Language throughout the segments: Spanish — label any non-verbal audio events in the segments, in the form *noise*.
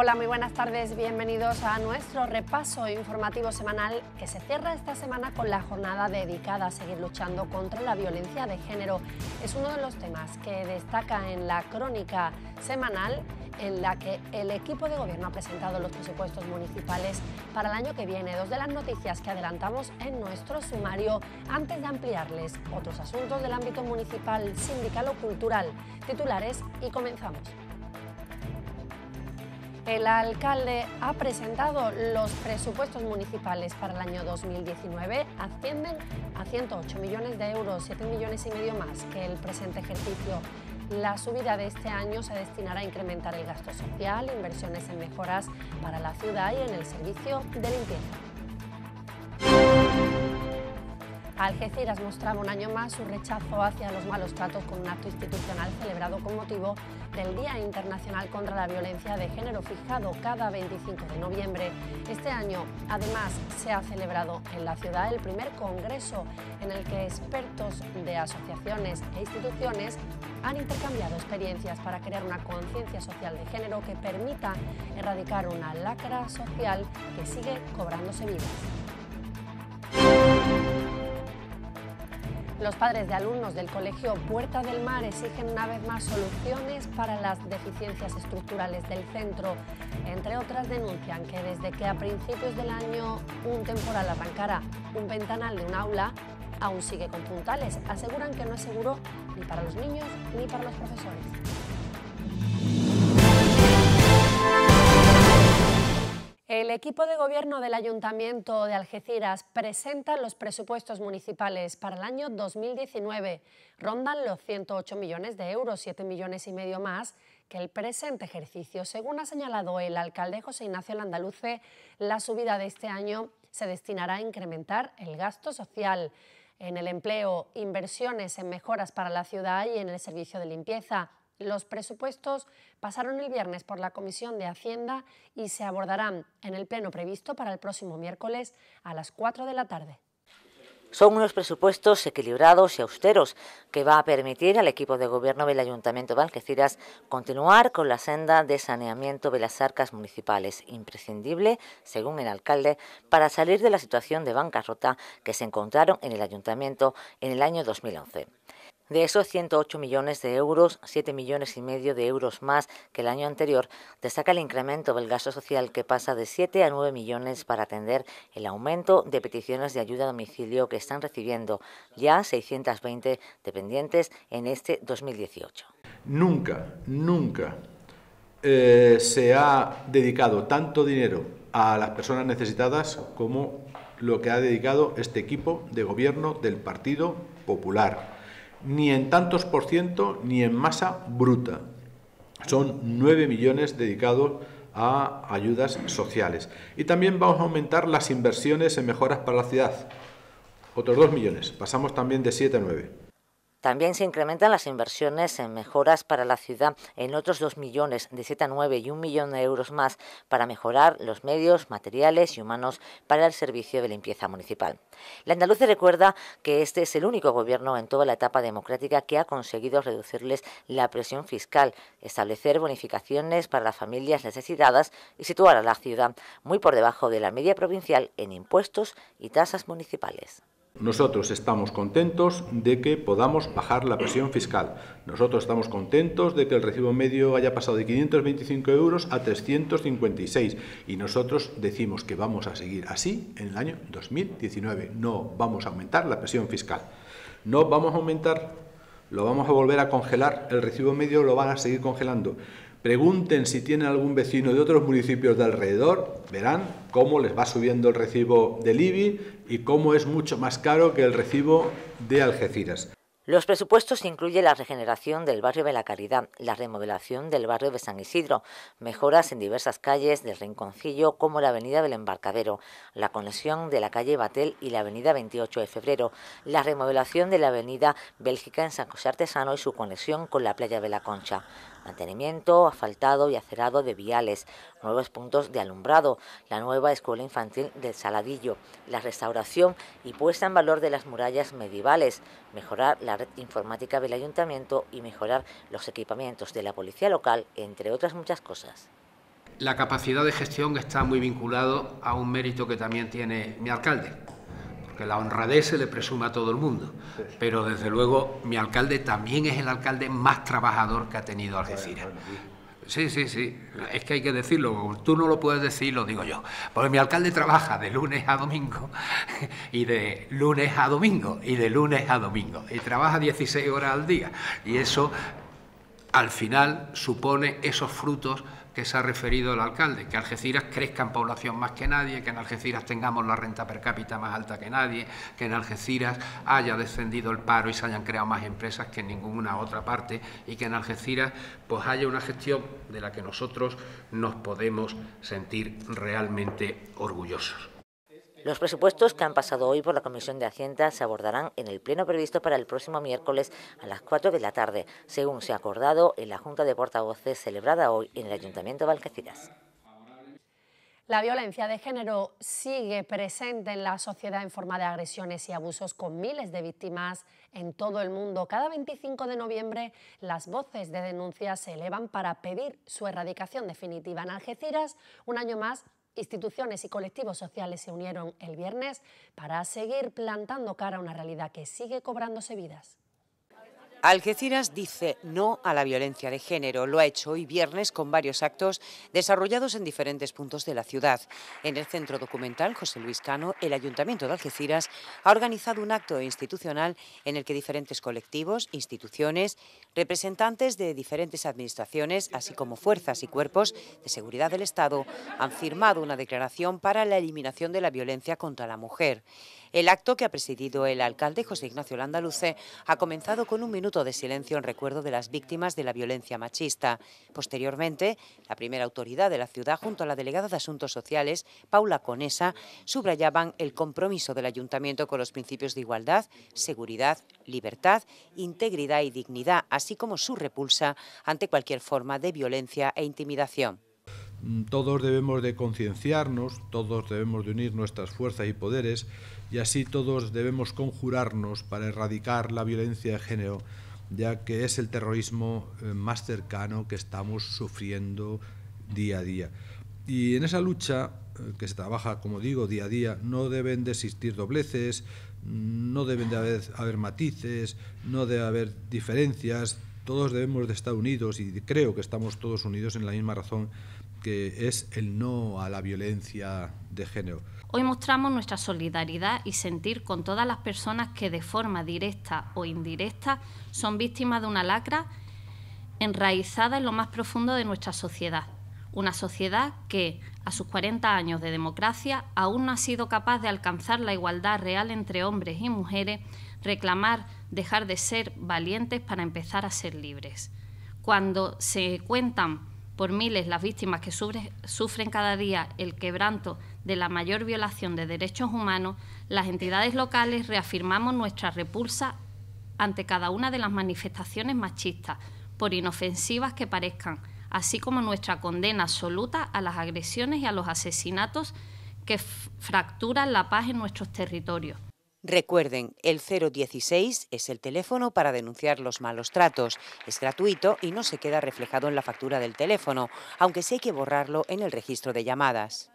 Hola, muy buenas tardes. Bienvenidos a nuestro repaso informativo semanal que se cierra esta semana con la jornada dedicada a seguir luchando contra la violencia de género. Es uno de los temas que destaca en la crónica semanal en la que el equipo de gobierno ha presentado los presupuestos municipales para el año que viene. Dos de las noticias que adelantamos en nuestro sumario antes de ampliarles otros asuntos del ámbito municipal, sindical o cultural. Titulares y comenzamos. El alcalde ha presentado los presupuestos municipales para el año 2019. Ascienden a 108 millones de euros, 7 millones y medio más que el presente ejercicio. La subida de este año se destinará a incrementar el gasto social, inversiones en mejoras para la ciudad y en el servicio de limpieza. Algeciras mostraba un año más su rechazo hacia los malos tratos con un acto institucional celebrado con motivo del Día Internacional contra la Violencia de Género fijado cada 25 de noviembre. Este año, además, se ha celebrado en la ciudad el primer congreso en el que expertos de asociaciones e instituciones han intercambiado experiencias para crear una conciencia social de género que permita erradicar una lacra social que sigue cobrándose vidas. Los padres de alumnos del Colegio Puerta del Mar exigen una vez más soluciones para las deficiencias estructurales del centro. Entre otras, denuncian que desde que a principios del año un temporal arrancara un ventanal de un aula, aún sigue con puntales. Aseguran que no es seguro ni para los niños ni para los profesores. El equipo de gobierno del Ayuntamiento de Algeciras presenta los presupuestos municipales para el año 2019. Rondan los 108 millones de euros, 7 millones y medio más que el presente ejercicio. Según ha señalado el alcalde José Ignacio Landaluce, la subida de este año se destinará a incrementar el gasto social en el empleo, inversiones en mejoras para la ciudad y en el servicio de limpieza. Los presupuestos pasaron el viernes por la Comisión de Hacienda y se abordarán en el pleno previsto para el próximo miércoles a las 4 de la tarde. Son unos presupuestos equilibrados y austeros que va a permitir al equipo de gobierno del Ayuntamiento de Algeciras continuar con la senda de saneamiento de las arcas municipales, imprescindible, según el alcalde, para salir de la situación de bancarrota que se encontraron en el Ayuntamiento en el año 2011. De esos 108 millones de euros, 7 millones y medio de euros más que el año anterior, destaca el incremento del gasto social que pasa de 7 a 9 millones para atender el aumento de peticiones de ayuda a domicilio que están recibiendo ya 620 dependientes en este 2018. Nunca, nunca eh, se ha dedicado tanto dinero a las personas necesitadas como lo que ha dedicado este equipo de gobierno del Partido Popular ni en tantos por ciento ni en masa bruta. Son 9 millones dedicados a ayudas sociales. Y también vamos a aumentar las inversiones en mejoras para la ciudad. Otros 2 millones. Pasamos también de 7 a 9. También se incrementan las inversiones en mejoras para la ciudad en otros 2 millones, de 7 a 9 y un millón de euros más para mejorar los medios, materiales y humanos para el servicio de limpieza municipal. La andaluza recuerda que este es el único gobierno en toda la etapa democrática que ha conseguido reducirles la presión fiscal, establecer bonificaciones para las familias necesitadas y situar a la ciudad muy por debajo de la media provincial en impuestos y tasas municipales. Nosotros estamos contentos de que podamos bajar la presión fiscal. Nosotros estamos contentos de que el recibo medio haya pasado de 525 euros a 356 y nosotros decimos que vamos a seguir así en el año 2019. No vamos a aumentar la presión fiscal. No vamos a aumentar, lo vamos a volver a congelar. El recibo medio lo van a seguir congelando. Pregunten si tienen algún vecino de otros municipios de alrededor, verán cómo les va subiendo el recibo del IBI y cómo es mucho más caro que el recibo de Algeciras. Los presupuestos incluyen la regeneración del barrio de la Caridad, la remodelación del barrio de San Isidro, mejoras en diversas calles del Rinconcillo como la avenida del Embarcadero, la conexión de la calle Batel y la avenida 28 de Febrero, la remodelación de la avenida Bélgica en San José Artesano y su conexión con la playa de la Concha, mantenimiento, asfaltado y acerado de viales, nuevos puntos de alumbrado, la nueva escuela infantil del Saladillo, la restauración y puesta en valor de las murallas medievales, mejorar la red informática del ayuntamiento y mejorar los equipamientos de la policía local, entre otras muchas cosas. la capacidad de gestión está muy vinculado a un mérito que también tiene mi alcalde, porque la honradez se le presume a todo el mundo, pero desde luego mi alcalde también es el alcalde más trabajador que ha tenido Algeciras. Sí, sí, sí. Es que hay que decirlo. Tú no lo puedes decir, lo digo yo. Porque mi alcalde trabaja de lunes a domingo *laughs* y de lunes a domingo y de lunes a domingo. Y trabaja 16 horas al día. Y eso, al final, supone esos frutos que se ha referido el alcalde, que Algeciras crezca en población más que nadie, que en Algeciras tengamos la renta per cápita más alta que nadie, que en Algeciras haya descendido el paro y se hayan creado más empresas que en ninguna otra parte y que en Algeciras pues haya una gestión de la que nosotros nos podemos sentir realmente orgullosos. Los presupuestos que han pasado hoy por la Comisión de Hacienda se abordarán en el pleno previsto para el próximo miércoles a las 4 de la tarde, según se ha acordado en la Junta de Portavoces celebrada hoy en el Ayuntamiento de Algeciras. La violencia de género sigue presente en la sociedad en forma de agresiones y abusos con miles de víctimas en todo el mundo. Cada 25 de noviembre las voces de denuncia se elevan para pedir su erradicación definitiva. En Algeciras, un año más, Instituciones y colectivos sociales se unieron el viernes para seguir plantando cara a una realidad que sigue cobrándose vidas. Algeciras dice no a la violencia de género. Lo ha hecho hoy viernes con varios actos desarrollados en diferentes puntos de la ciudad. En el Centro Documental José Luis Cano, el Ayuntamiento de Algeciras ha organizado un acto institucional en el que diferentes colectivos, instituciones, representantes de diferentes administraciones, así como fuerzas y cuerpos de seguridad del Estado, han firmado una declaración para la eliminación de la violencia contra la mujer. El acto que ha presidido el alcalde José Ignacio Landaluce ha comenzado con un minuto de silencio en recuerdo de las víctimas de la violencia machista. Posteriormente, la primera autoridad de la ciudad, junto a la delegada de Asuntos Sociales, Paula Conesa, subrayaban el compromiso del ayuntamiento con los principios de igualdad, seguridad, libertad, integridad y dignidad, así como su repulsa ante cualquier forma de violencia e intimidación. Todos debemos de concienciarnos, todos debemos de unir nuestras fuerzas y poderes y así todos debemos conjurarnos para erradicar la violencia de género, ya que es el terrorismo eh, más cercano que estamos sufriendo día a día. Y en esa lucha, eh, que se trabaja, como digo, día a día, no deben de existir dobleces, no deben de haber, matices, no debe haber diferencias, todos debemos de estar unidos y creo que estamos todos unidos en la misma razón que es el no a la violencia de género. Hoy mostramos nuestra solidaridad y sentir con todas las personas que de forma directa o indirecta son víctimas de una lacra enraizada en lo más profundo de nuestra sociedad. Una sociedad que, a sus 40 años de democracia, aún no ha sido capaz de alcanzar la igualdad real entre hombres y mujeres, reclamar dejar de ser valientes para empezar a ser libres. Cuando se cuentan por miles las víctimas que sufren cada día el quebranto de la mayor violación de derechos humanos, las entidades locales reafirmamos nuestra repulsa ante cada una de las manifestaciones machistas, por inofensivas que parezcan, así como nuestra condena absoluta a las agresiones y a los asesinatos que fracturan la paz en nuestros territorios. Recuerden, el 016 es el teléfono para denunciar los malos tratos. Es gratuito y no se queda reflejado en la factura del teléfono, aunque sí hay que borrarlo en el registro de llamadas.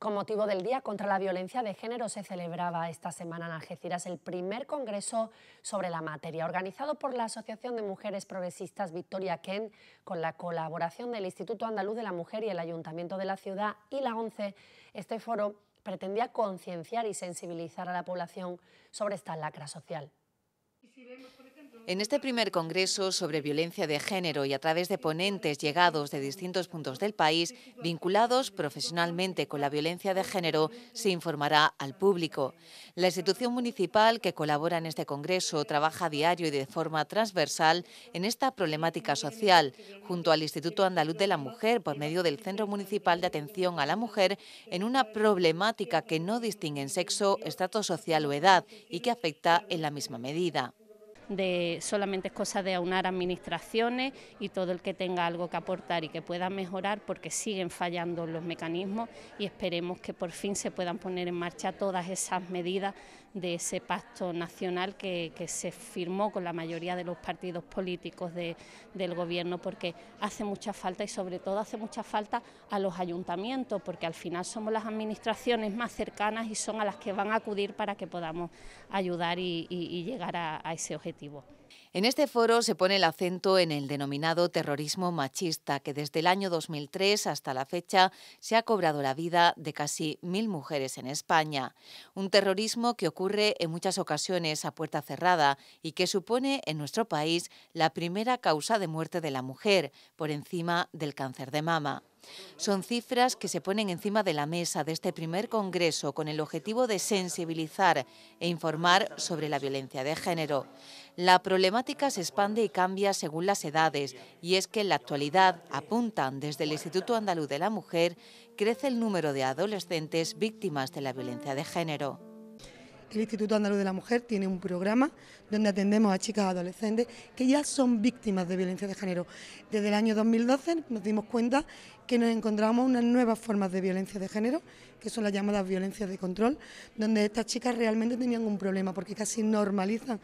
Con motivo del Día contra la Violencia de Género se celebraba esta semana en Algeciras el primer congreso sobre la materia, organizado por la Asociación de Mujeres Progresistas Victoria Ken, con la colaboración del Instituto Andaluz de la Mujer y el Ayuntamiento de la Ciudad y la ONCE. Este foro pretendía concienciar y sensibilizar a la población sobre esta lacra social. En este primer congreso sobre violencia de género y a través de ponentes llegados de distintos puntos del país vinculados profesionalmente con la violencia de género, se informará al público. La institución municipal que colabora en este congreso trabaja diario y de forma transversal en esta problemática social, junto al Instituto Andaluz de la Mujer por medio del Centro Municipal de Atención a la Mujer en una problemática que no distingue en sexo, estrato social o edad y que afecta en la misma medida de solamente es cosa de aunar administraciones y todo el que tenga algo que aportar y que pueda mejorar porque siguen fallando los mecanismos y esperemos que por fin se puedan poner en marcha todas esas medidas de ese pacto nacional que, se firmó con la mayoría de los partidos políticos del Gobierno, porque hace mucha falta y sobre todo hace mucha falta a los ayuntamientos, porque al final somos las administraciones más cercanas y son a las que van a acudir para que podamos ayudar y, llegar a ese objetivo. En este foro se pone el acento en el denominado terrorismo machista, que desde el año 2003 hasta la fecha se ha cobrado la vida de casi mil mujeres en España. Un terrorismo que ocurre en muchas ocasiones a puerta cerrada y que supone en nuestro país la primera causa de muerte de la mujer, por encima del cáncer de mama. Son cifras que se ponen encima de la mesa de este primer Congreso con el objetivo de sensibilizar e informar sobre la violencia de género. La problemática se expande y cambia según las edades y es que en la actualidad, apuntan desde el Instituto Andaluz de la Mujer, crece el número de adolescentes víctimas de la violencia de género. El Instituto Andaluz de la Mujer tiene un programa donde atendemos a chicas adolescentes que ya son víctimas de violencia de género. Desde el año 2012 nos dimos cuenta que nos encontramos unas nuevas formas de violencia de género, que son las llamadas violencias de control, donde estas chicas realmente tenían un problema porque casi normalizan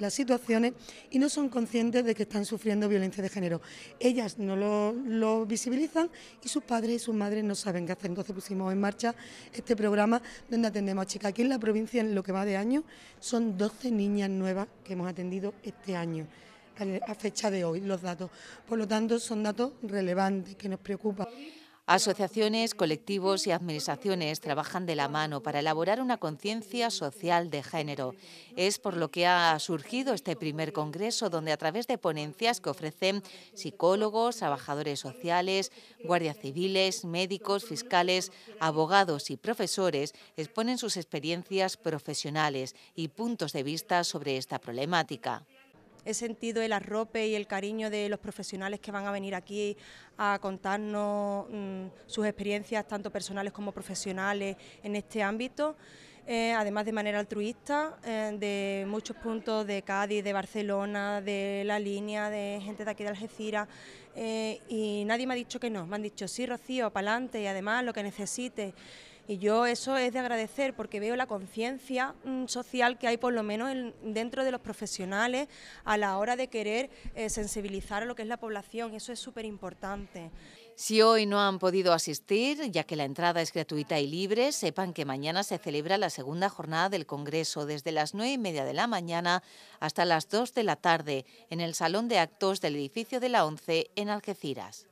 las situaciones y no son conscientes de que están sufriendo violencia de género. Ellas no lo, visibilizan y sus padres y sus madres no saben qué hacer. Entonces pusimos en marcha este programa donde atendemos a chicas. Aquí en la provincia, en lo que va de año, son 12 niñas nuevas que hemos atendido este año a fecha de hoy los datos. Por lo tanto, son datos relevantes que nos preocupan. Asociaciones, colectivos y administraciones trabajan de la mano para elaborar una conciencia social de género. Es por lo que ha surgido este primer congreso donde a través de ponencias que ofrecen psicólogos, trabajadores sociales, guardias civiles, médicos, fiscales, abogados y profesores exponen sus experiencias profesionales y puntos de vista sobre esta problemática he sentido el arrope y el cariño de los profesionales que van a venir aquí a contarnos mm, sus experiencias, tanto personales como profesionales, en este ámbito. Eh, además de manera altruista, eh, de muchos puntos de Cádiz, de Barcelona, de La Línea, de gente de aquí de Algeciras, eh, y nadie me ha dicho que no, me han dicho sí, Rocío, para adelante y además lo que necesite. Y yo eso es de agradecer porque veo la conciencia mm, social que hay por lo menos dentro de los profesionales a la hora de querer eh, sensibilizar a lo que es la población. Eso es súper importante. Si hoy no han podido asistir, ya que la entrada es gratuita y libre, sepan que mañana se celebra la segunda jornada del Congreso desde las nueve y media de la mañana hasta las dos de la tarde en el Salón de Actos del edificio de la ONCE en Algeciras.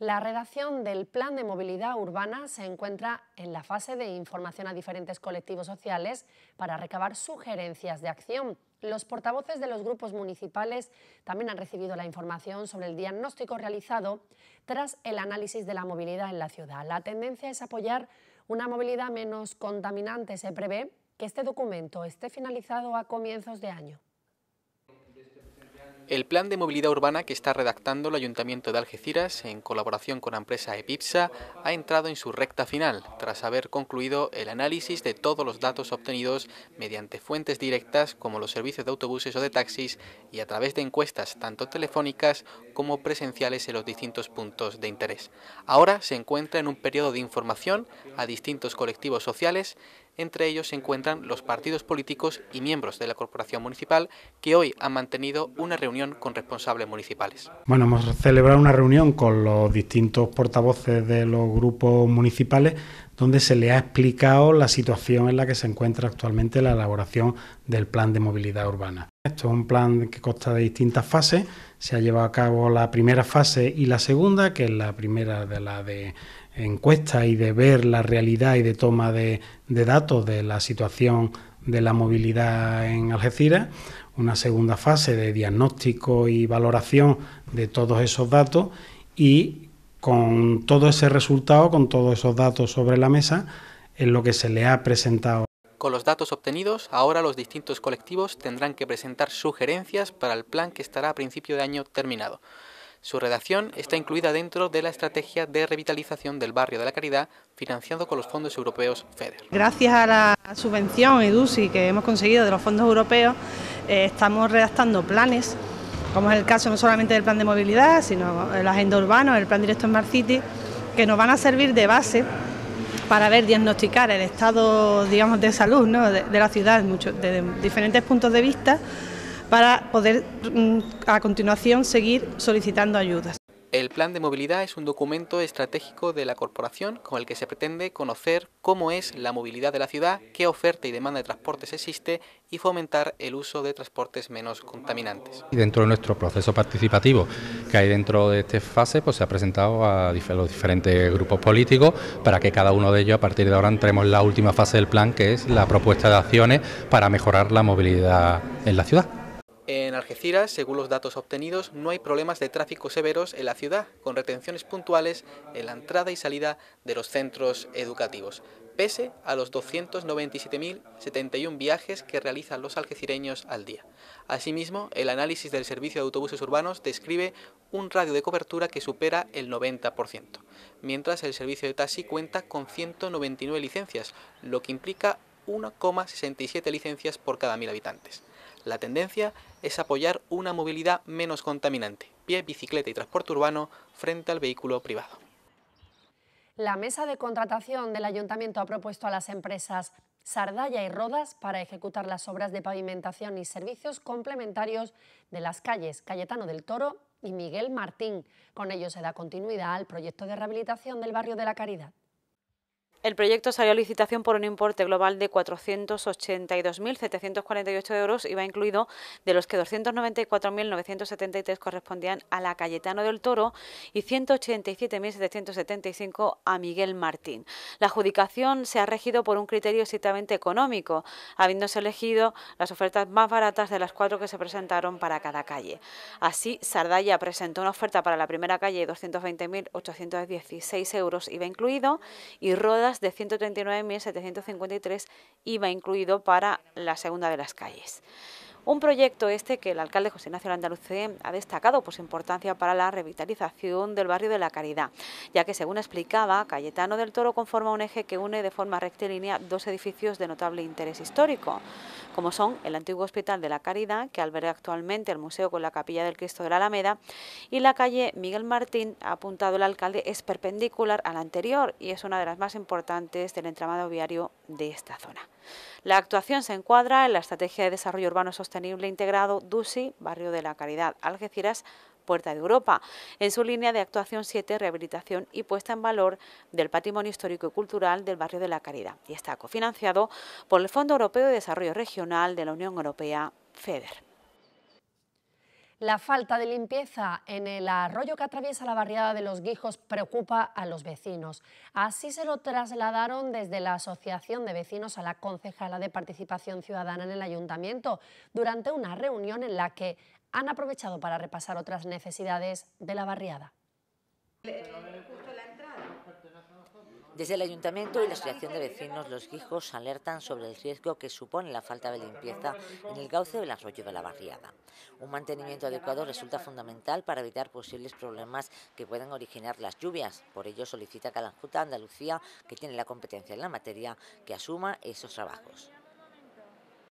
La redacción del Plan de Movilidad Urbana se encuentra en la fase de información a diferentes colectivos sociales para recabar sugerencias de acción. Los portavoces de los grupos municipales también han recibido la información sobre el diagnóstico realizado tras el análisis de la movilidad en la ciudad. La tendencia es apoyar una movilidad menos contaminante. Se prevé que este documento esté finalizado a comienzos de año. El plan de movilidad urbana que está redactando el Ayuntamiento de Algeciras, en colaboración con la empresa Epipsa, ha entrado en su recta final, tras haber concluido el análisis de todos los datos obtenidos mediante fuentes directas como los servicios de autobuses o de taxis y a través de encuestas tanto telefónicas como presenciales en los distintos puntos de interés. Ahora se encuentra en un periodo de información a distintos colectivos sociales entre ellos se encuentran los partidos políticos y miembros de la corporación municipal que hoy han mantenido una reunión con responsables municipales. Bueno, hemos celebrado una reunión con los distintos portavoces de los grupos municipales donde se le ha explicado la situación en la que se encuentra actualmente la elaboración del plan de movilidad urbana. Esto es un plan que consta de distintas fases. Se ha llevado a cabo la primera fase y la segunda, que es la primera de la de encuesta y de ver la realidad y de toma de, datos de la situación de la movilidad en Algeciras, una segunda fase de diagnóstico y valoración de todos esos datos y con todo ese resultado, con todos esos datos sobre la mesa, en lo que se le ha presentado. Con los datos obtenidos, ahora los distintos colectivos tendrán que presentar sugerencias para el plan que estará a principio de año terminado. Su redacción está incluida dentro de la estrategia de revitalización del barrio de la Caridad financiado con los fondos europeos FEDER. Gracias a la subvención EDUSI que hemos conseguido de los fondos europeos, eh, estamos redactando planes, como es el caso no solamente del plan de movilidad, sino la agenda urbana, el plan directo Smart City, que nos van a servir de base para ver, diagnosticar el estado, digamos, de salud ¿no? de, la ciudad desde diferentes puntos de vista para poder mm, a continuación seguir solicitando ayudas. El Plan de Movilidad es un documento estratégico de la corporación con el que se pretende conocer cómo es la movilidad de la ciudad, qué oferta y demanda de transportes existe y fomentar el uso de transportes menos contaminantes. Y dentro de nuestro proceso participativo que hay dentro de esta fase, pues se ha presentado a los diferentes grupos políticos para que cada uno de ellos a partir de ahora entremos en la última fase del plan, que es la propuesta de acciones para mejorar la movilidad en la ciudad. En Algeciras, según los datos obtenidos, no hay problemas de tráfico severos en la ciudad, con retenciones puntuales en la entrada y salida de los centros educativos, pese a los 297.071 viajes que realizan los algecireños al día. Asimismo, el análisis del servicio de autobuses urbanos describe un radio de cobertura que supera el 90%, mientras el servicio de taxi cuenta con 199 licencias, lo que implica 1,67 licencias por cada mil habitantes. La tendencia es apoyar una movilidad menos contaminante, pie, bicicleta y transporte urbano frente al vehículo privado. La mesa de contratación del ayuntamiento ha propuesto a las empresas Sardalla y Rodas para ejecutar las obras de pavimentación y servicios complementarios de las calles Cayetano del Toro y Miguel Martín. Con ello se da continuidad al proyecto de rehabilitación del barrio de la Caridad. El proyecto salió a licitación por un importe global de 482.748 euros, iba incluido de los que 294.973 correspondían a la Cayetano del Toro y 187.775 a Miguel Martín. La adjudicación se ha regido por un criterio estrictamente económico, habiéndose elegido las ofertas más baratas de las cuatro que se presentaron para cada calle. Así, Sardalla presentó una oferta para la primera calle de 220.816 euros, iba incluido, y Rodas de 139.753 IVA incluido para la segunda de las calles. Un proyecto este que el alcalde José Ignacio Andalucía ha destacado por su importancia para la revitalización del barrio de la Caridad, ya que según explicaba, Cayetano del Toro conforma un eje que une de forma rectilínea dos edificios de notable interés histórico, como son el antiguo Hospital de la Caridad, que alberga actualmente el museo con la Capilla del Cristo de la Alameda, y la calle Miguel Martín, ha apuntado el alcalde, es perpendicular a la anterior y es una de las más importantes del entramado viario de esta zona. La actuación se encuadra en la Estrategia de Desarrollo Urbano Sostenible Integrado DUSI, Barrio de la Caridad, Algeciras, Puerta de Europa, en su línea de actuación 7, rehabilitación y puesta en valor del patrimonio histórico y cultural del barrio de la Caridad, y está cofinanciado por el Fondo Europeo de Desarrollo Regional de la Unión Europea, FEDER. La falta de limpieza en el arroyo que atraviesa la barriada de los Guijos preocupa a los vecinos. Así se lo trasladaron desde la Asociación de Vecinos a la concejala de Participación Ciudadana en el Ayuntamiento durante una reunión en la que han aprovechado para repasar otras necesidades de la barriada. Desde el Ayuntamiento y la Asociación de Vecinos Los Guijos alertan sobre el riesgo que supone la falta de limpieza en el cauce del arroyo de la barriada. Un mantenimiento adecuado resulta fundamental para evitar posibles problemas que puedan originar las lluvias. Por ello solicita de Andalucía, que tiene la competencia en la materia, que asuma esos trabajos.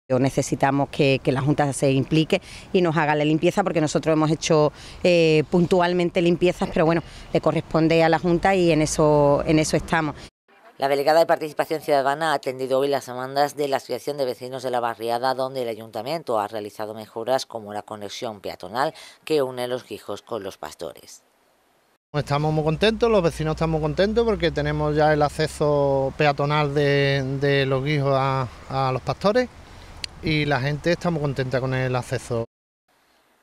Necesitamos que, la Junta se implique y nos haga la limpieza porque nosotros hemos hecho eh, puntualmente limpiezas, pero bueno, le corresponde a la Junta y en eso, en eso estamos. La delegada de Participación Ciudadana ha atendido hoy las demandas de la Asociación de Vecinos de la Barriada, donde el Ayuntamiento ha realizado mejoras como la conexión peatonal que une los Guijos con los pastores. Estamos muy contentos, los vecinos estamos contentos porque tenemos ya el acceso peatonal de, los Guijos a los pastores y la gente está muy contenta con el acceso.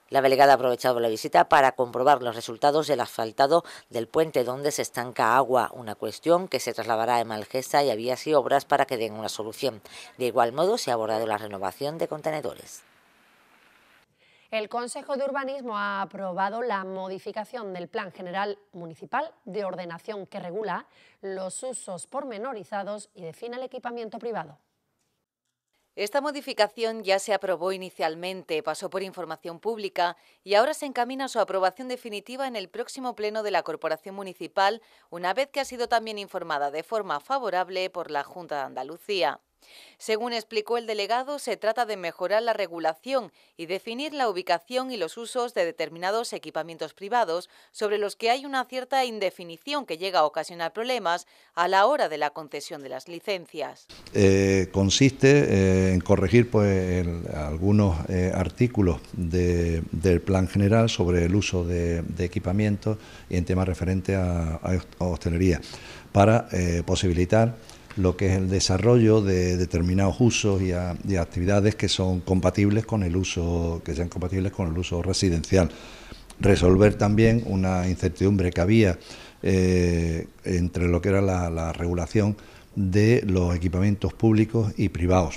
La delegada ha aprovechado la visita para comprobar los resultados del asfaltado del puente donde se estanca agua, una cuestión que se trasladará a Malgesa y había así obras para que den una solución. De igual modo, se ha abordado la renovación de contenedores. El Consejo de Urbanismo ha aprobado la modificación del Plan General Municipal de Ordenación que regula los usos pormenorizados y define el equipamiento privado. Esta modificación ya se aprobó inicialmente, pasó por información pública y ahora se encamina a su aprobación definitiva en el próximo pleno de la Corporación Municipal, una vez que ha sido también informada de forma favorable por la Junta de Andalucía. Según explicó el delegado, se trata de mejorar la regulación y definir la ubicación y los usos de determinados equipamientos privados sobre los que hay una cierta indefinición que llega a ocasionar problemas a la hora de la concesión de las licencias. Eh, consiste eh, en corregir pues, algunos eh, artículos del plan general sobre el uso de, equipamientos y en temas referentes a hostelería para posibilitar lo que es el desarrollo de determinados usos y, actividades que son compatibles con el uso, que sean compatibles con el uso residencial. Resolver también una incertidumbre que había eh, entre lo que era la regulación de los equipamientos públicos y privados.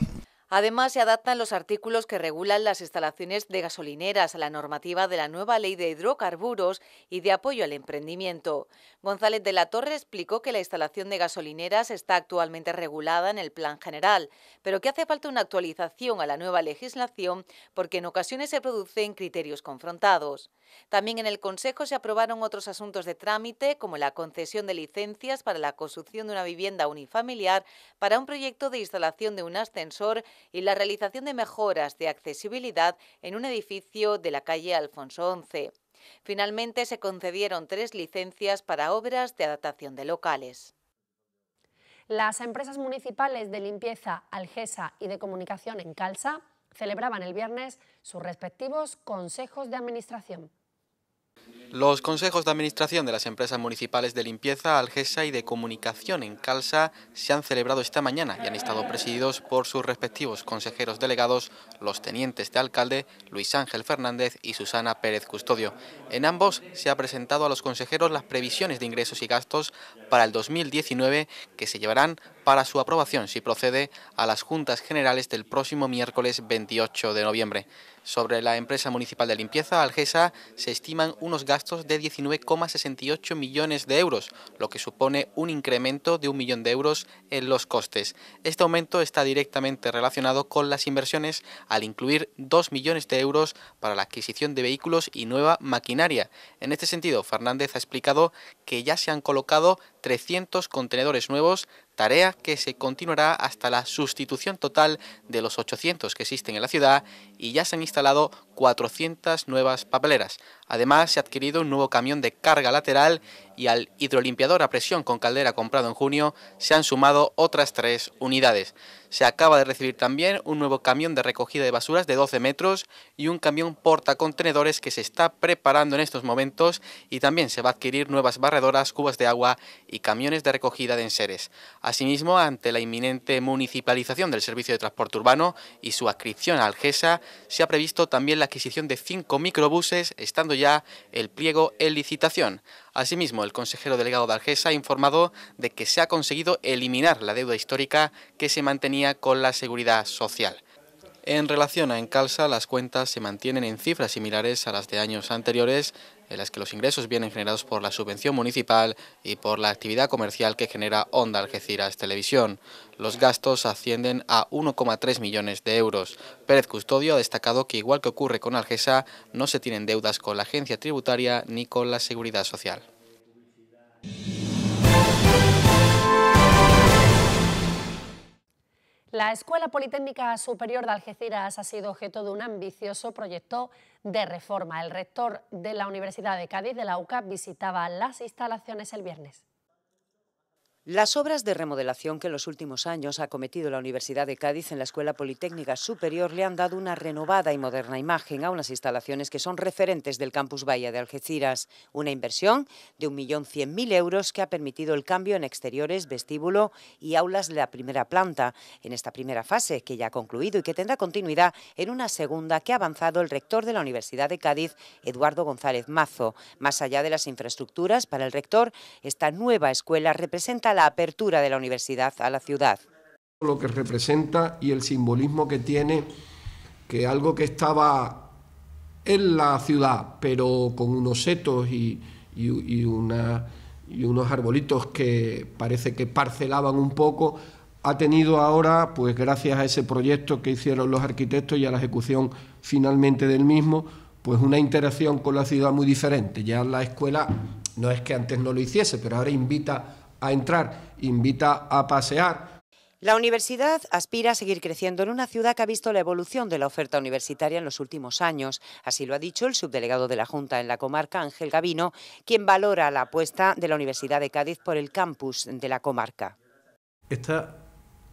Además, se adaptan los artículos que regulan las instalaciones de gasolineras a la normativa de la nueva ley de hidrocarburos y de apoyo al emprendimiento. González de la Torre explicó que la instalación de gasolineras está actualmente regulada en el Plan General, pero que hace falta una actualización a la nueva legislación porque en ocasiones se producen criterios confrontados. También en el Consejo se aprobaron otros asuntos de trámite, como la concesión de licencias para la construcción de una vivienda unifamiliar para un proyecto de instalación de un ascensor y la realización de mejoras de accesibilidad en un edificio de la calle Alfonso XI. Finalmente se concedieron tres licencias para obras de adaptación de locales. Las empresas municipales de limpieza, Algesa y de comunicación en Calsa celebraban el viernes sus respectivos consejos de administración. Los consejos de administración de las empresas municipales de limpieza, Algesa y de comunicación en Calsa se han celebrado esta mañana y han estado presididos por sus respectivos consejeros delegados, los tenientes de alcalde Luis Ángel Fernández y Susana Pérez Custodio. En ambos se ha presentado a los consejeros las previsiones de ingresos y gastos para el 2019 que se llevarán para su aprobación si procede a las juntas generales del próximo miércoles 28 de noviembre. Sobre la empresa municipal de limpieza, Algesa, se estiman unos gastos de 19,68 millones de euros, lo que supone un incremento de un millón de euros en los costes. Este aumento está directamente relacionado con las inversiones al incluir 2 millones de euros para la adquisición de vehículos y nueva maquinaria. En este sentido, Fernández ha explicado que ya se han colocado 300 contenedores nuevos, tarea que se continuará hasta la sustitución total de los 800 que existen en la ciudad y ya se han instalado 400 nuevas papeleras. Además, se ha adquirido un nuevo camión de carga lateral y al hidrolimpiador a presión con caldera comprado en junio se han sumado otras tres unidades. Se acaba de recibir también un nuevo camión de recogida de basuras de 12 metros y un camión portacontenedores que se está preparando en estos momentos y también se va a adquirir nuevas barredoras, cubas de agua y camiones de recogida de enseres. Asimismo, ante la inminente municipalización del servicio de transporte urbano y su adscripción al GESA, se ha previsto también la adquisición de cinco microbuses, estando ya el pliego en licitación. Asimismo, el consejero delegado de Algesa ha informado de que se ha conseguido eliminar la deuda histórica que se mantenía con la seguridad social. En relación a Encalsa, las cuentas se mantienen en cifras similares a las de años anteriores, en las que los ingresos vienen generados por la subvención municipal y por la actividad comercial que genera Onda Algeciras Televisión. Los gastos ascienden a 1,3 millones de euros. Pérez Custodio ha destacado que, igual que ocurre con Algesa, no se tienen deudas con la agencia tributaria ni con la seguridad social. La Escuela Politécnica Superior de Algeciras ha sido objeto de un ambicioso proyecto de reforma. El rector de la Universidad de Cádiz de la UCA visitaba las instalaciones el viernes. Las obras de remodelación que en los últimos años ha cometido la Universidad de Cádiz en la Escuela Politécnica Superior le han dado una renovada y moderna imagen a unas instalaciones que son referentes del campus Bahía de Algeciras. Una inversión de 1.100.000 euros que ha permitido el cambio en exteriores, vestíbulo y aulas de la primera planta. En esta primera fase, que ya ha concluido y que tendrá continuidad en una segunda que ha avanzado el rector de la Universidad de Cádiz, Eduardo González Mazo. Más allá de las infraestructuras, para el rector, esta nueva escuela representa la apertura de la universidad a la ciudad. Lo que representa y el simbolismo que tiene que algo que estaba en la ciudad, pero con unos setos y, y unos arbolitos que parece que parcelaban un poco, ha tenido ahora, pues gracias a ese proyecto que hicieron los arquitectos y a la ejecución finalmente del mismo, pues una interacción con la ciudad muy diferente. Ya la escuela no es que antes no lo hiciese, pero ahora invita a entrar, invita a pasear. La universidad aspira a seguir creciendo en una ciudad que ha visto la evolución de la oferta universitaria en los últimos años. Así lo ha dicho el subdelegado de la Junta en la comarca, Ángel Gavino, quien valora la apuesta de la Universidad de Cádiz por el campus de la comarca. Esta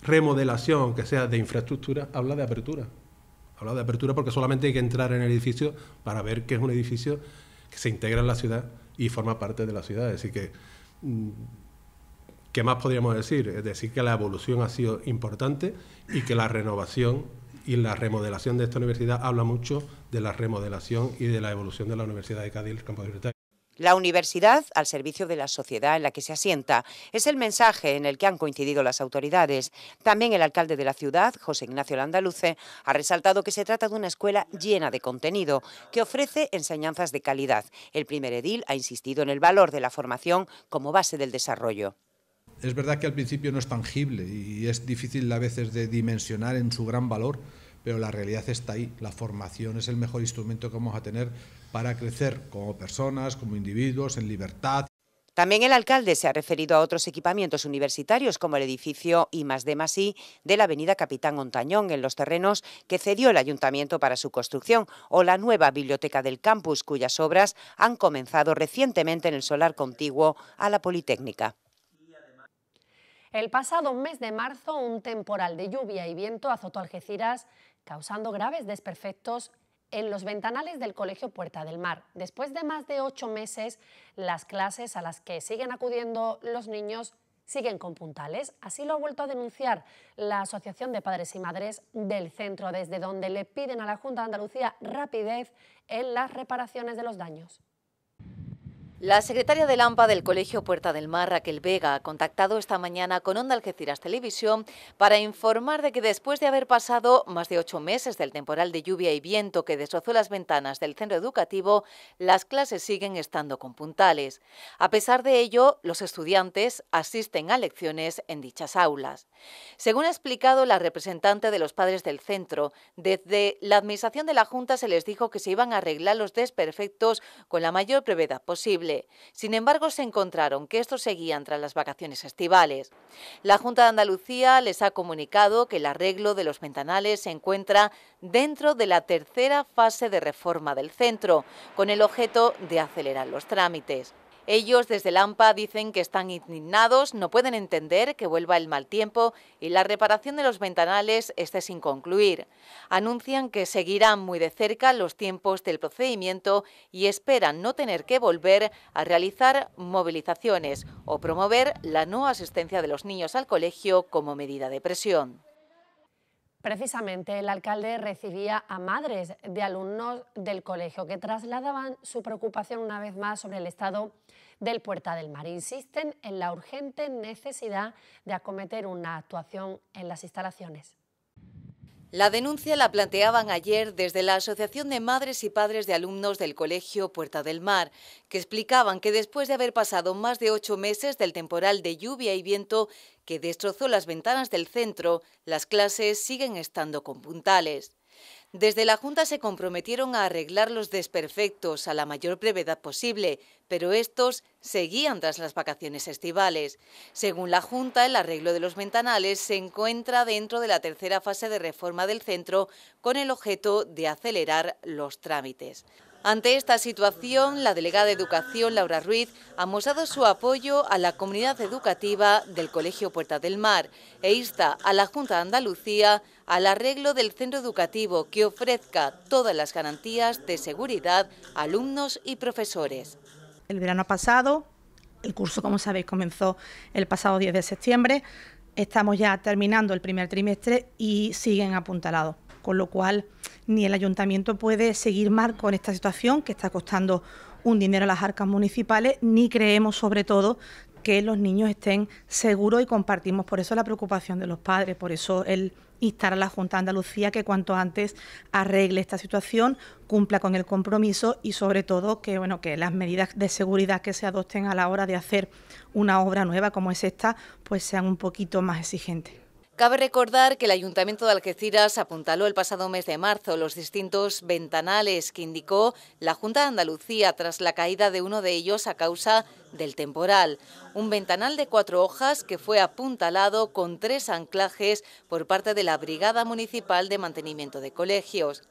remodelación, aunque sea de infraestructura, habla de apertura. Habla de apertura porque solamente hay que entrar en el edificio para ver que es un edificio que se integra en la ciudad y forma parte de la ciudad. Así que mm, ¿Qué más podríamos decir? Es decir, que la evolución ha sido importante y que la renovación y la remodelación de esta universidad habla mucho de la remodelación y de la evolución de la Universidad de Cádiz, campo de La universidad al servicio de la sociedad en la que se asienta es el mensaje en el que han coincidido las autoridades. También el alcalde de la ciudad, José Ignacio Landaluce, ha resaltado que se trata de una escuela llena de contenido, que ofrece enseñanzas de calidad. El primer edil ha insistido en el valor de la formación como base del desarrollo. Es verdad que al principio no es tangible y es difícil a veces de dimensionar en su gran valor, pero la realidad está ahí. La formación es el mejor instrumento que vamos a tener para crecer como personas, como individuos, en libertad. También el alcalde se ha referido a otros equipamientos universitarios como el edificio I más de Masí de la avenida Capitán Ontañón en los terrenos que cedió el ayuntamiento para su construcción o la nueva biblioteca del campus cuyas obras han comenzado recientemente en el solar contiguo a la Politécnica. El pasado mes de marzo, un temporal de lluvia y viento azotó Algeciras, causando graves desperfectos en los ventanales del Colegio Puerta del Mar. Después de más de ocho meses, las clases a las que siguen acudiendo los niños siguen con puntales. Así lo ha vuelto a denunciar la Asociación de Padres y Madres del centro, desde donde le piden a la Junta de Andalucía rapidez en las reparaciones de los daños. La secretaria de AMPA del Colegio Puerta del Mar, Raquel Vega, ha contactado esta mañana con Onda Algeciras Televisión para informar de que después de haber pasado más de ocho meses del temporal de lluvia y viento que destrozó las ventanas del centro educativo, las clases siguen estando con puntales. A pesar de ello, los estudiantes asisten a lecciones en dichas aulas. Según ha explicado la representante de los padres del centro, desde la administración de la Junta se les dijo que se iban a arreglar los desperfectos con la mayor brevedad posible sin embargo, se encontraron que estos seguían tras las vacaciones estivales. La Junta de Andalucía les ha comunicado que el arreglo de los ventanales se encuentra dentro de la tercera fase de reforma del centro, con el objeto de acelerar los trámites. Ellos desde Lampa dicen que están indignados, no pueden entender que vuelva el mal tiempo y la reparación de los ventanales esté sin concluir. Anuncian que seguirán muy de cerca los tiempos del procedimiento y esperan no tener que volver a realizar movilizaciones o promover la no asistencia de los niños al colegio como medida de presión. Precisamente el alcalde recibía a madres de alumnos del colegio que trasladaban su preocupación una vez más sobre el estado del Puerta del Mar. Insisten en la urgente necesidad de acometer una actuación en las instalaciones. La denuncia la planteaban ayer desde la Asociación de Madres y Padres de Alumnos del Colegio Puerta del Mar, que explicaban que después de haber pasado más de ocho meses del temporal de lluvia y viento que destrozó las ventanas del centro, las clases siguen estando con puntales. Desde la Junta se comprometieron a arreglar los desperfectos a la mayor brevedad posible, pero estos seguían tras las vacaciones estivales. Según la Junta, el arreglo de los ventanales se encuentra dentro de la tercera fase de reforma del centro con el objeto de acelerar los trámites. Ante esta situación, la delegada de Educación, Laura Ruiz, ha mostrado su apoyo a la comunidad educativa del Colegio Puerta del Mar e insta a la Junta de Andalucía al arreglo del centro educativo que ofrezca todas las garantías de seguridad a alumnos y profesores. El verano pasado, el curso, como sabéis, comenzó el pasado 10 de septiembre. Estamos ya terminando el primer trimestre y siguen apuntalados con lo cual ni el ayuntamiento puede seguir mal con esta situación que está costando un dinero a las arcas municipales, ni creemos sobre todo que los niños estén seguros y compartimos por eso la preocupación de los padres, por eso el instar a la Junta de Andalucía que cuanto antes arregle esta situación, cumpla con el compromiso y sobre todo que bueno que las medidas de seguridad que se adopten a la hora de hacer una obra nueva como es esta, pues sean un poquito más exigentes. Cabe recordar que el Ayuntamiento de Algeciras apuntaló el pasado mes de marzo los distintos ventanales que indicó la Junta de Andalucía tras la caída de uno de ellos a causa del temporal. Un ventanal de cuatro hojas que fue apuntalado con tres anclajes por parte de la Brigada Municipal de Mantenimiento de Colegios.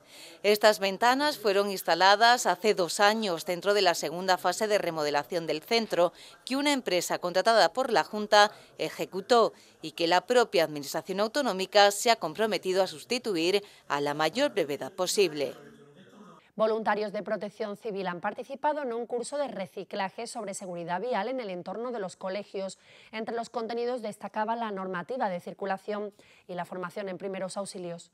Estas ventanas fueron instaladas hace dos años dentro de la segunda fase de remodelación del centro que una empresa contratada por la Junta ejecutó y que la propia Administración Autonómica se ha comprometido a sustituir a la mayor brevedad posible. Voluntarios de protección civil han participado en un curso de reciclaje sobre seguridad vial en el entorno de los colegios. Entre los contenidos destacaba la normativa de circulación y la formación en primeros auxilios.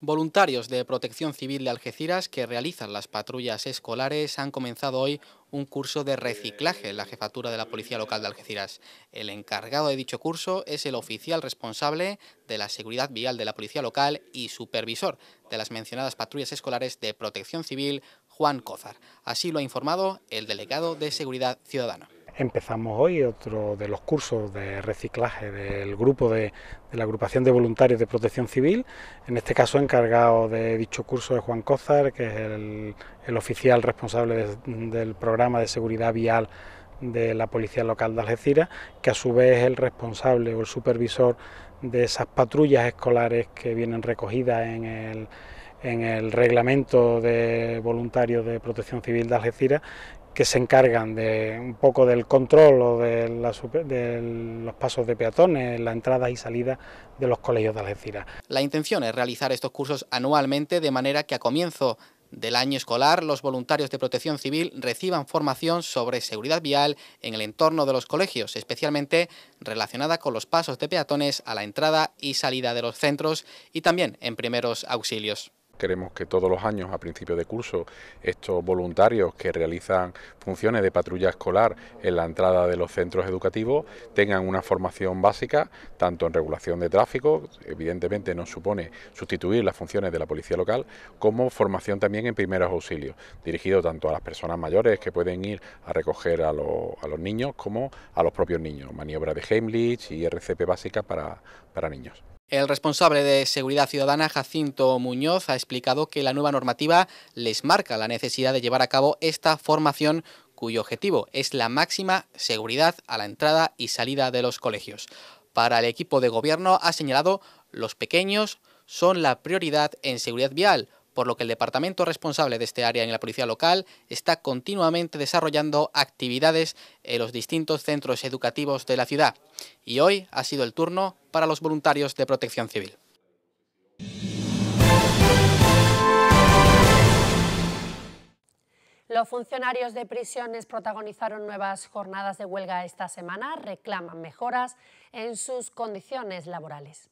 Voluntarios de Protección Civil de Algeciras que realizan las patrullas escolares han comenzado hoy un curso de reciclaje en la jefatura de la Policía Local de Algeciras. El encargado de dicho curso es el oficial responsable de la seguridad vial de la Policía Local y supervisor de las mencionadas patrullas escolares de Protección Civil, Juan Cózar. Así lo ha informado el delegado de Seguridad Ciudadana empezamos hoy otro de los cursos de reciclaje del grupo de, la agrupación de voluntarios de protección civil, en este caso encargado de dicho curso de Juan Cózar, que es el, oficial responsable del programa de seguridad vial de la Policía Local de Algeciras, que a su vez es el responsable o el supervisor de esas patrullas escolares que vienen recogidas en el en el reglamento de voluntarios de protección civil de Algeciras que se encargan de un poco del control o de, los pasos de peatones, la entrada y salida de los colegios de Algeciras. La intención es realizar estos cursos anualmente de manera que a comienzo del año escolar los voluntarios de protección civil reciban formación sobre seguridad vial en el entorno de los colegios, especialmente relacionada con los pasos de peatones a la entrada y salida de los centros y también en primeros auxilios. Queremos que todos los años, a principio de curso, estos voluntarios que realizan funciones de patrulla escolar en la entrada de los centros educativos tengan una formación básica, tanto en regulación de tráfico, evidentemente no supone sustituir las funciones de la policía local, como formación también en primeros auxilios, dirigido tanto a las personas mayores que pueden ir a recoger a, los niños como a los propios niños, maniobra de Heimlich y RCP básica para niños. El responsable de Seguridad Ciudadana, Jacinto Muñoz, ha explicado que la nueva normativa les marca la necesidad de llevar a cabo esta formación cuyo objetivo es la máxima seguridad a la entrada y salida de los colegios. Para el equipo de gobierno ha señalado los pequeños son la prioridad en seguridad vial, por lo que el departamento responsable de este área en la policía local está continuamente desarrollando actividades en los distintos centros educativos de la ciudad. Y hoy ha sido el turno para los voluntarios de protección civil. Los funcionarios de prisiones protagonizaron nuevas jornadas de huelga esta semana, reclaman mejoras en sus condiciones laborales.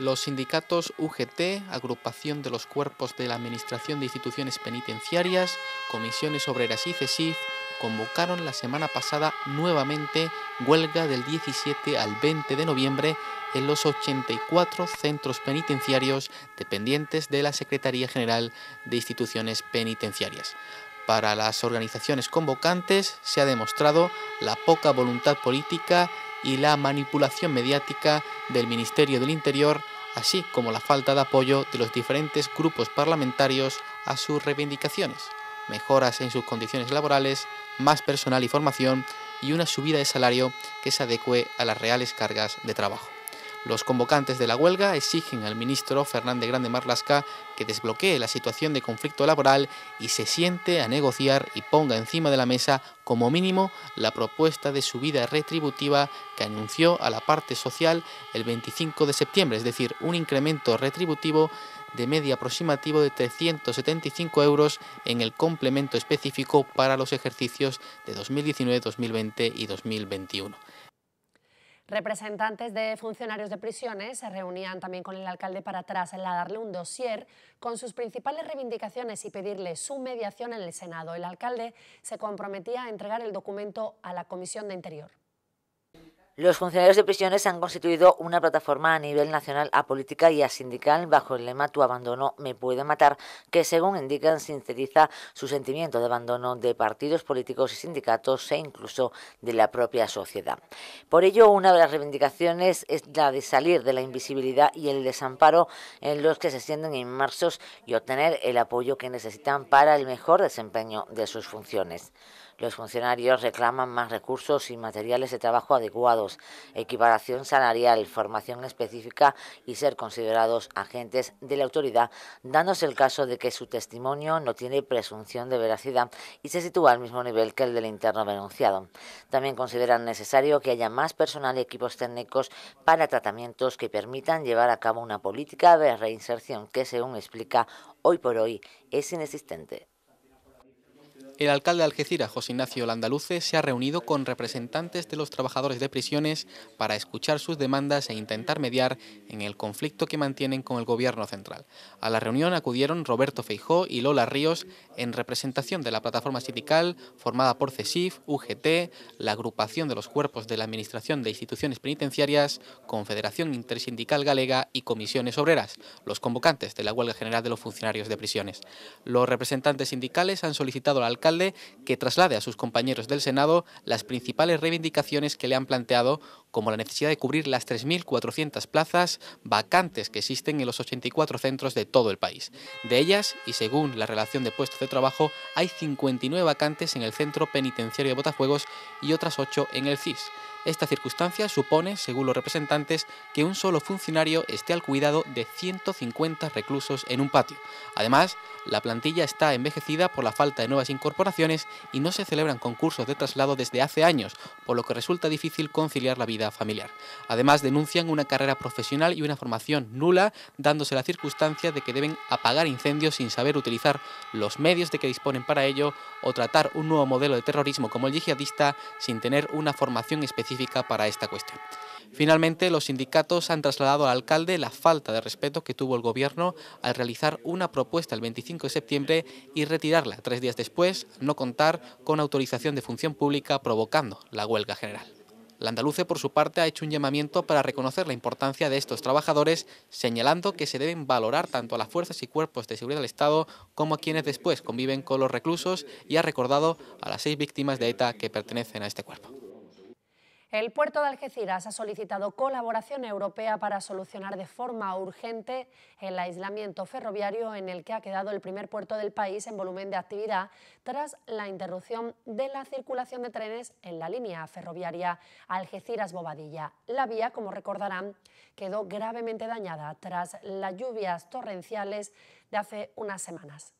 Los sindicatos UGT, Agrupación de los Cuerpos de la Administración de Instituciones Penitenciarias, Comisiones Obreras y CESIF convocaron la semana pasada nuevamente huelga del 17 al 20 de noviembre en los 84 centros penitenciarios dependientes de la Secretaría General de Instituciones Penitenciarias. Para las organizaciones convocantes se ha demostrado la poca voluntad política y la manipulación mediática del Ministerio del Interior, así como la falta de apoyo de los diferentes grupos parlamentarios a sus reivindicaciones, mejoras en sus condiciones laborales, más personal y formación y una subida de salario que se adecue a las reales cargas de trabajo. Los convocantes de la huelga exigen al ministro Fernández Grande Marlasca que desbloquee la situación de conflicto laboral y se siente a negociar y ponga encima de la mesa como mínimo la propuesta de subida retributiva que anunció a la parte social el 25 de septiembre, es decir, un incremento retributivo de media aproximativo de 375 euros en el complemento específico para los ejercicios de 2019, 2020 y 2021. Representantes de funcionarios de prisiones se reunían también con el alcalde para trasladarle un dossier con sus principales reivindicaciones y pedirle su mediación en el Senado. El alcalde se comprometía a entregar el documento a la Comisión de Interior. Los funcionarios de prisiones han constituido una plataforma a nivel nacional apolítica y asindical bajo el lema Tu abandono me puede matar, que según indican sintetiza su sentimiento de abandono de partidos políticos y sindicatos e incluso de la propia sociedad. Por ello, una de las reivindicaciones es la de salir de la invisibilidad y el desamparo en los que se sienten inmersos y obtener el apoyo que necesitan para el mejor desempeño de sus funciones. Los funcionarios reclaman más recursos y materiales de trabajo adecuados, equiparación salarial, formación específica y ser considerados agentes de la autoridad, dándose el caso de que su testimonio no tiene presunción de veracidad y se sitúa al mismo nivel que el del interno denunciado. También consideran necesario que haya más personal y equipos técnicos para tratamientos que permitan llevar a cabo una política de reinserción que, según explica, hoy por hoy es inexistente. El alcalde de Algeciras, José Ignacio Landaluce, se ha reunido con representantes de los trabajadores de prisiones para escuchar sus demandas e intentar mediar en el conflicto que mantienen con el gobierno central. A la reunión acudieron Roberto Feijó y Lola Ríos en representación de la plataforma sindical formada por CESIF, UGT, la agrupación de los cuerpos de la Administración de Instituciones Penitenciarias, Confederación Intersindical Galega y Comisiones Obreras, los convocantes de la huelga general de los funcionarios de prisiones. Los representantes sindicales han solicitado al alcalde que traslade a sus compañeros del Senado las principales reivindicaciones que le han planteado, como la necesidad de cubrir las 3.400 plazas vacantes que existen en los 84 centros de todo el país. De ellas, y según la relación de puestos de trabajo, hay 59 vacantes en el Centro Penitenciario de Botafuegos y otras 8 en el CIS. Esta circunstancia supone, según los representantes, que un solo funcionario esté al cuidado de 150 reclusos en un patio. Además, la plantilla está envejecida por la falta de nuevas incorporaciones y no se celebran concursos de traslado desde hace años, por lo que resulta difícil conciliar la vida familiar. Además, denuncian una carrera profesional y una formación nula, dándose la circunstancia de que deben apagar incendios sin saber utilizar los medios de que disponen para ello o tratar un nuevo modelo de terrorismo como el yihadista sin tener una formación específica para esta cuestión. Finalmente, los sindicatos han trasladado al alcalde la falta de respeto que tuvo el gobierno al realizar una propuesta el 25 de septiembre y retirarla tres días después, no contar con autorización de función pública, provocando la huelga general. La Andaluce, por su parte, ha hecho un llamamiento para reconocer la importancia de estos trabajadores, señalando que se deben valorar tanto a las fuerzas y cuerpos de seguridad del Estado como a quienes después conviven con los reclusos y ha recordado a las seis víctimas de ETA que pertenecen a este cuerpo. El puerto de Algeciras ha solicitado colaboración europea para solucionar de forma urgente el aislamiento ferroviario en el que ha quedado el primer puerto del país en volumen de actividad tras la interrupción de la circulación de trenes en la línea ferroviaria Algeciras-Bobadilla. La vía, como recordarán, quedó gravemente dañada tras las lluvias torrenciales de hace unas semanas.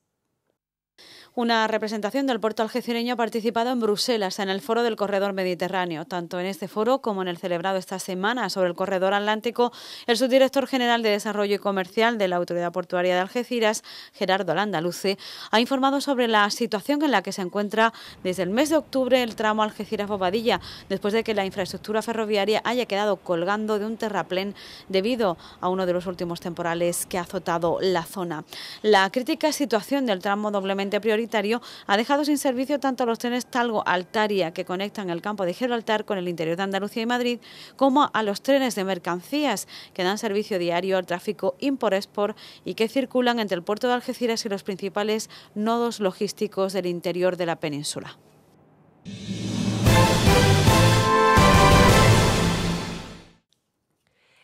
Una representación del puerto algecireño ha participado en Bruselas en el foro del corredor mediterráneo. Tanto en este foro como en el celebrado esta semana sobre el corredor atlántico, el subdirector general de Desarrollo y Comercial de la Autoridad Portuaria de Algeciras, Gerardo Landaluce, ha informado sobre la situación en la que se encuentra desde el mes de octubre el tramo Algeciras-Bobadilla, después de que la infraestructura ferroviaria haya quedado colgando de un terraplén debido a uno de los últimos temporales que ha azotado la zona. La crítica situación del tramo doblemente prioritario ha dejado sin servicio tanto los trenes Talgo-Altaria que conectan el campo de Gibraltar con el interior de Andalucía y Madrid, como a los trenes de mercancías que dan servicio diario al tráfico import-export y que circulan entre el puerto de Algeciras y los principales nodos logísticos del interior de la península.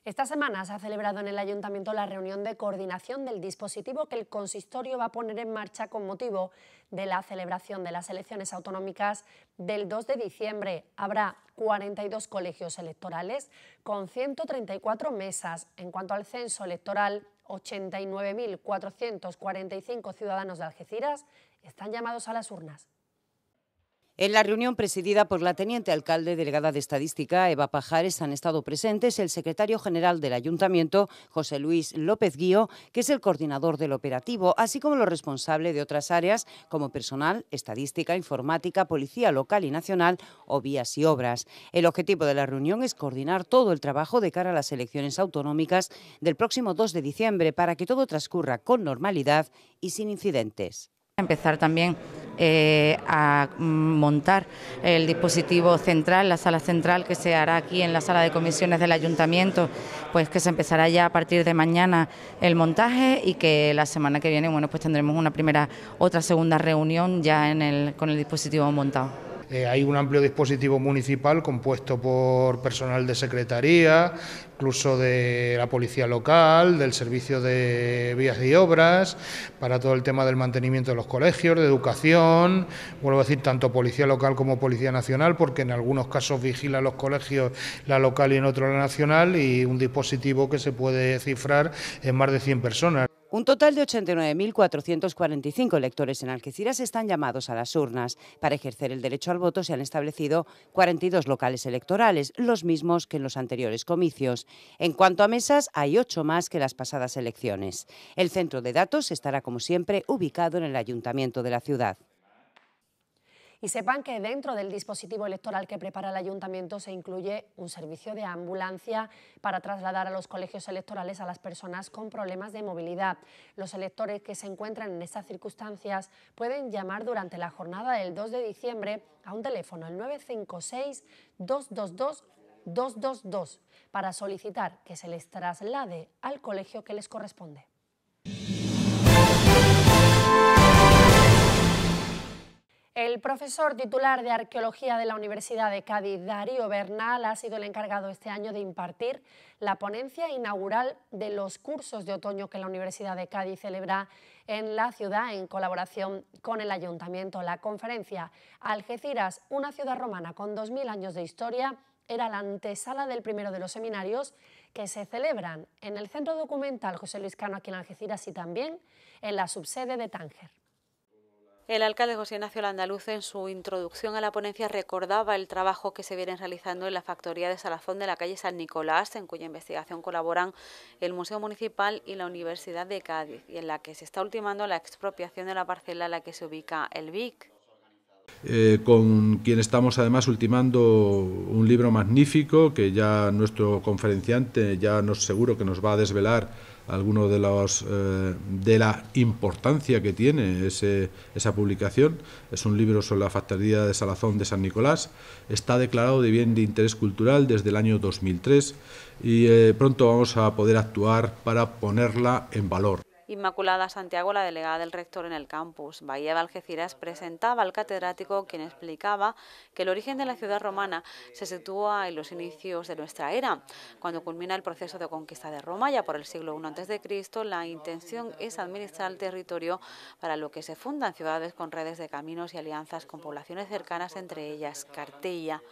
Esta semana se ha celebrado en el Ayuntamiento la reunión de coordinación del dispositivo que el consistorio va a poner en marcha con motivo de la celebración de las elecciones autonómicas del 2 de diciembre. Habrá 42 colegios electorales con 134 mesas. En cuanto al censo electoral, 89.445 ciudadanos de Algeciras están llamados a las urnas. En la reunión presidida por la teniente alcalde delegada de Estadística, Eva Pajares, han estado presentes el secretario general del Ayuntamiento, José Luis López Guío, que es el coordinador del operativo, así como los responsables de otras áreas como personal, estadística, informática, policía local y nacional o vías y obras. El objetivo de la reunión es coordinar todo el trabajo de cara a las elecciones autonómicas del próximo 2 de diciembre para que todo transcurra con normalidad y sin incidentes. Empezar también eh, a montar el dispositivo central, la sala central que se hará aquí en la sala de comisiones del ayuntamiento, pues que se empezará ya a partir de mañana el montaje y que la semana que viene, bueno, pues tendremos una primera, otra segunda reunión ya en el, con el dispositivo montado. eh, hay un amplio dispositivo municipal compuesto por personal de secretaría, incluso de la policía local, del servicio de vías y obras, para todo el tema del mantenimiento de los colegios, de educación, vuelvo a decir, tanto policía local como policía nacional, porque en algunos casos vigila los colegios la local y en otros la nacional, y un dispositivo que se puede cifrar en más de 100 personas. Un total de 89.445 electores en Algeciras están llamados a las urnas. Para ejercer el derecho al voto se han establecido 42 locales electorales, los mismos que en los anteriores comicios. En cuanto a mesas, hay ocho más que las pasadas elecciones. El centro de datos estará, como siempre, ubicado en el ayuntamiento de la ciudad. Y sepan que dentro del dispositivo electoral que prepara el ayuntamiento se incluye un servicio de ambulancia para trasladar a los colegios electorales a las personas con problemas de movilidad. Los electores que se encuentran en estas circunstancias pueden llamar durante la jornada del 2 de diciembre a un teléfono, el 956 222 222 para solicitar que se les traslade al colegio que les corresponde. El profesor titular de Arqueología de la Universidad de Cádiz, Darío Bernal, ha sido el encargado este año de impartir la ponencia inaugural de los cursos de otoño que la Universidad de Cádiz celebra en la ciudad en colaboración con el Ayuntamiento. La conferencia Algeciras, una ciudad romana con 2.000 años de historia, era la antesala del primero de los seminarios que se celebran en el Centro Documental José Luis Cano aquí en Algeciras y también en la subsede de Tánger. El alcalde José Ignacio Landaluz en su introducción a la ponencia recordaba el trabajo que se viene realizando en la factoría de Salazón de la calle San Nicolás, en cuya investigación colaboran el Museo Municipal y la Universidad de Cádiz, y en la que se está ultimando la expropiación de la parcela en la que se ubica el VIC. Eh, con quien estamos además ultimando un libro magnífico que ya nuestro conferenciante ya nos seguro que nos va a desvelar alguno de los eh, de la importancia que tiene ese, esa publicación. Es un libro sobre la factoría de Salazón de San Nicolás. Está declarado de bien de interés cultural desde el año 2003 y eh, pronto vamos a poder actuar para ponerla en valor. Inmaculada Santiago, la delegada del rector en el campus Bahía de Algeciras, presentaba al catedrático quien explicaba que el origen de la ciudad romana se sitúa en los inicios de nuestra era. Cuando culmina el proceso de conquista de Roma, ya por el siglo I a.C., la intención es administrar el territorio para lo que se fundan ciudades con redes de caminos y alianzas con poblaciones cercanas, entre ellas Cartella.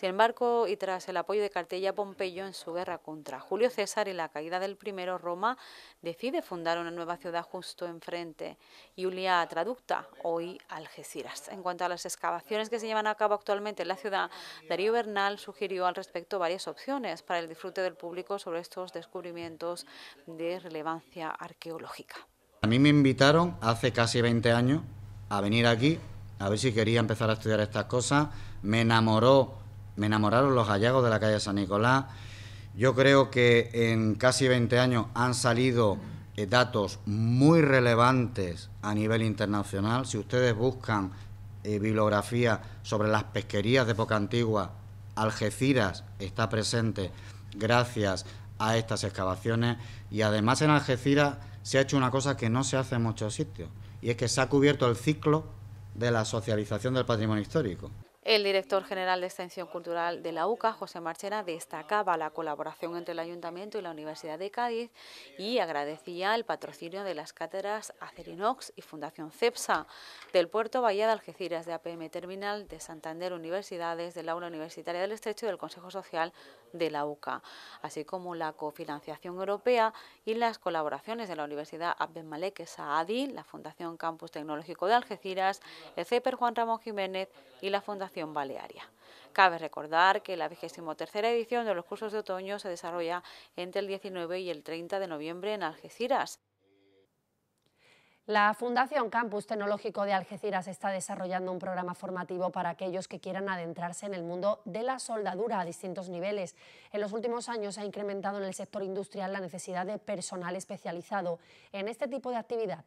Sin embargo, y tras el apoyo de Cartella Pompeyo en su guerra contra Julio César y la caída del primero, Roma decide fundar una nueva ciudad justo enfrente, Iulia Traducta, hoy Algeciras. En cuanto a las excavaciones que se llevan a cabo actualmente en la ciudad, Darío Bernal sugirió al respecto varias opciones para el disfrute del público sobre estos descubrimientos de relevancia arqueológica. A mí me invitaron hace casi 20 años a venir aquí a ver si quería empezar a estudiar estas cosas. Me enamoró me enamoraron los hallazgos de la calle San Nicolás. Yo creo que en casi 20 años han salido eh, datos muy relevantes a nivel internacional. Si ustedes buscan eh, bibliografía sobre las pesquerías de época antigua, Algeciras está presente gracias a estas excavaciones y además en Algeciras se ha hecho una cosa que no se hace en muchos sitios y es que se ha cubierto el ciclo de la socialización del patrimonio histórico. El director general de Extensión Cultural de la UCA, José Marchena, destacaba la colaboración entre el Ayuntamiento y la Universidad de Cádiz y agradecía el patrocinio de las cátedras Acerinox y Fundación CEPSA, del Puerto Bahía de Algeciras, de APM Terminal, de Santander Universidades, del Aula Universitaria del Estrecho y del Consejo Social de la UCA, así como la cofinanciación europea y las colaboraciones de la Universidad Abdel Malek Saadi, la Fundación Campus Tecnológico de Algeciras, el CEPER Juan Ramón Jiménez y la Fundación Balearia. Cabe recordar que la 23 edición de los cursos de otoño se desarrolla entre el 19 y el 30 de noviembre en Algeciras. La Fundación Campus Tecnológico de Algeciras está desarrollando un programa formativo para aquellos que quieran adentrarse en el mundo de la soldadura a distintos niveles. En los últimos años ha incrementado en el sector industrial la necesidad de personal especializado en este tipo de actividad.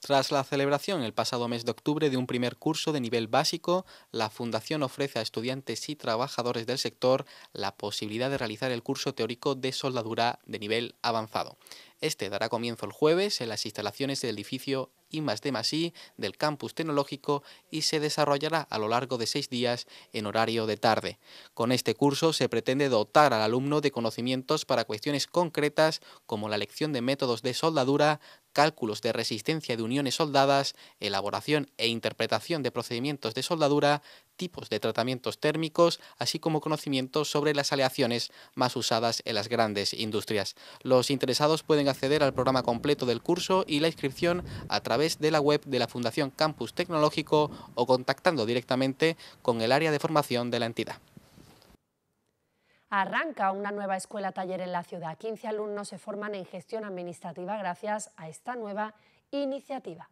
Tras la celebración el pasado mes de octubre de un primer curso de nivel básico, la Fundación ofrece a estudiantes y trabajadores del sector la posibilidad de realizar el curso teórico de soldadura de nivel avanzado. Este dará comienzo el jueves en las instalaciones del edificio I de del campus tecnológico y se desarrollará a lo largo de seis días en horario de tarde. Con este curso se pretende dotar al alumno de conocimientos para cuestiones concretas como la lección de métodos de soldadura, cálculos de resistencia de uniones soldadas, elaboración e interpretación de procedimientos de soldadura, tipos de tratamientos térmicos, así como conocimientos sobre las aleaciones más usadas en las grandes industrias. Los interesados pueden acceder al programa completo del curso y la inscripción a través de la web de la Fundación Campus Tecnológico o contactando directamente con el área de formación de la entidad. Arranca una nueva escuela taller en la ciudad. 15 alumnos se forman en gestión administrativa gracias a esta nueva iniciativa.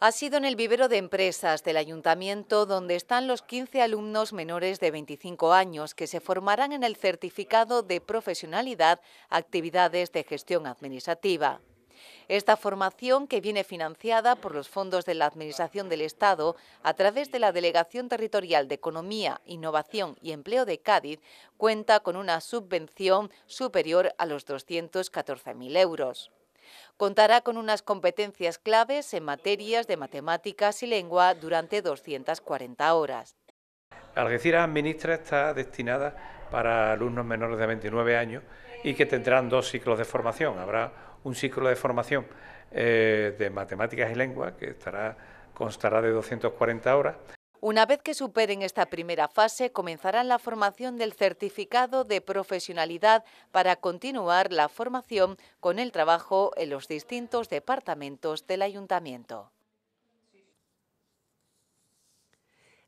Ha sido en el vivero de empresas del ayuntamiento donde están los 15 alumnos menores de 25 años que se formarán en el certificado de profesionalidad actividades de gestión administrativa. Esta formación, que viene financiada por los fondos de la Administración del Estado a través de la Delegación Territorial de Economía, Innovación y Empleo de Cádiz, cuenta con una subvención superior a los 214.000 euros. Contará con unas competencias claves en materias de matemáticas y lengua durante 240 horas. Algeciras Administra está destinada para alumnos menores de 29 años y que tendrán dos ciclos de formación. Habrá un ciclo de formación eh, de matemáticas y lengua que estará, constará de 240 horas. Una vez que superen esta primera fase, comenzarán la formación del certificado de profesionalidad para continuar la formación con el trabajo en los distintos departamentos del ayuntamiento.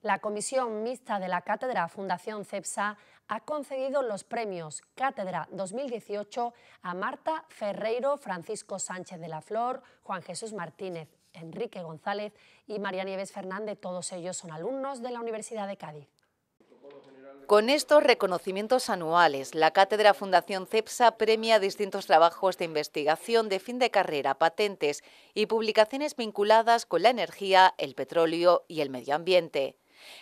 La Comisión Mixta de la Cátedra Fundación CEPSA ha concedido los premios Cátedra 2018 a Marta Ferreiro, Francisco Sánchez de la Flor, Juan Jesús Martínez, Enrique González y María Nieves Fernández. Todos ellos son alumnos de la Universidad de Cádiz. Con estos reconocimientos anuales, la Cátedra Fundación CEPSA premia distintos trabajos de investigación de fin de carrera, patentes y publicaciones vinculadas con la energía, el petróleo y el medio ambiente.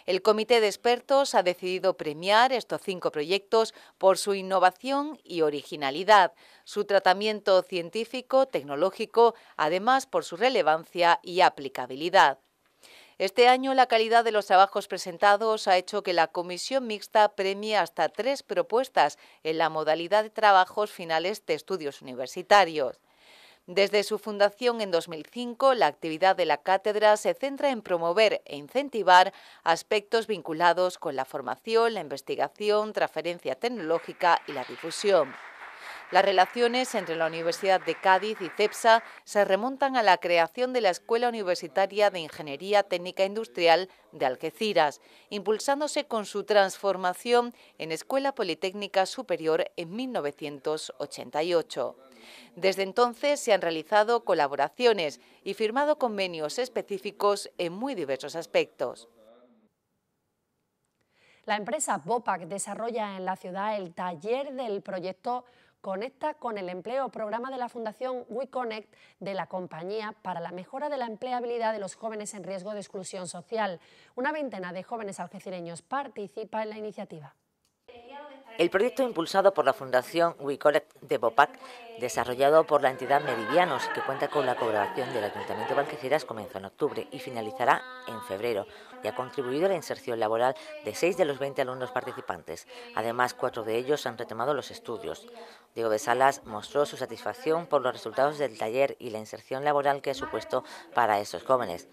El comité de expertos ha decidido premiar estos cinco proyectos por su innovación y originalidad, su tratamiento científico, tecnológico, además por su relevancia y aplicabilidad. Este año la calidad de los trabajos presentados ha hecho que la comisión mixta premie hasta tres propuestas en la modalidad de trabajos finales de estudios universitarios. Desde su fundación en 2005, la actividad de la cátedra se centra en promover e incentivar aspectos vinculados con la formación, la investigación, transferencia tecnológica y la difusión. Las relaciones entre la Universidad de Cádiz y CEPSA se remontan a la creación de la Escuela Universitaria de Ingeniería Técnica Industrial de Algeciras, impulsándose con su transformación en Escuela Politécnica Superior en 1988. Desde entonces se han realizado colaboraciones y firmado convenios específicos en muy diversos aspectos. La empresa BOPAC desarrolla en la ciudad el taller del proyecto Conecta con el empleo, programa de la Fundación WeConnect de la compañía para la mejora de la empleabilidad de los jóvenes en riesgo de exclusión social. Una veintena de jóvenes algecireños participa en la iniciativa. El proyecto impulsado por la Fundación WeConnect de BOPAC, desarrollado por la entidad Meridianos, que cuenta con la colaboración del Ayuntamiento de Algeciras, comenzó en octubre y finalizará en febrero y ha contribuido a la inserción laboral de seis de los 20 alumnos participantes. Además, cuatro de ellos han retomado los estudios. Diego de Salas mostró su satisfacción por los resultados del taller y la inserción laboral que ha supuesto para esos jóvenes.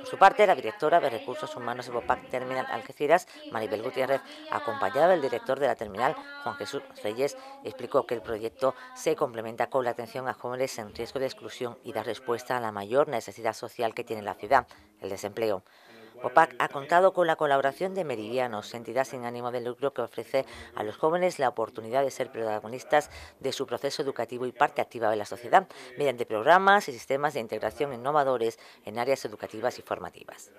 Por su parte, la directora de Recursos Humanos de Bopac Terminal Algeciras, Maribel Gutiérrez, acompañada del director de la terminal, Juan Jesús Reyes, explicó que el proyecto se complementa con la atención a jóvenes en riesgo de exclusión y da respuesta a la mayor necesidad social que tiene la ciudad, el desempleo. OPAC ha contado con la colaboración de Meridianos, entidad sin ánimo de lucro que ofrece a los jóvenes la oportunidad de ser protagonistas de su proceso educativo y parte activa de la sociedad, mediante programas y sistemas de integración innovadores en áreas educativas y formativas.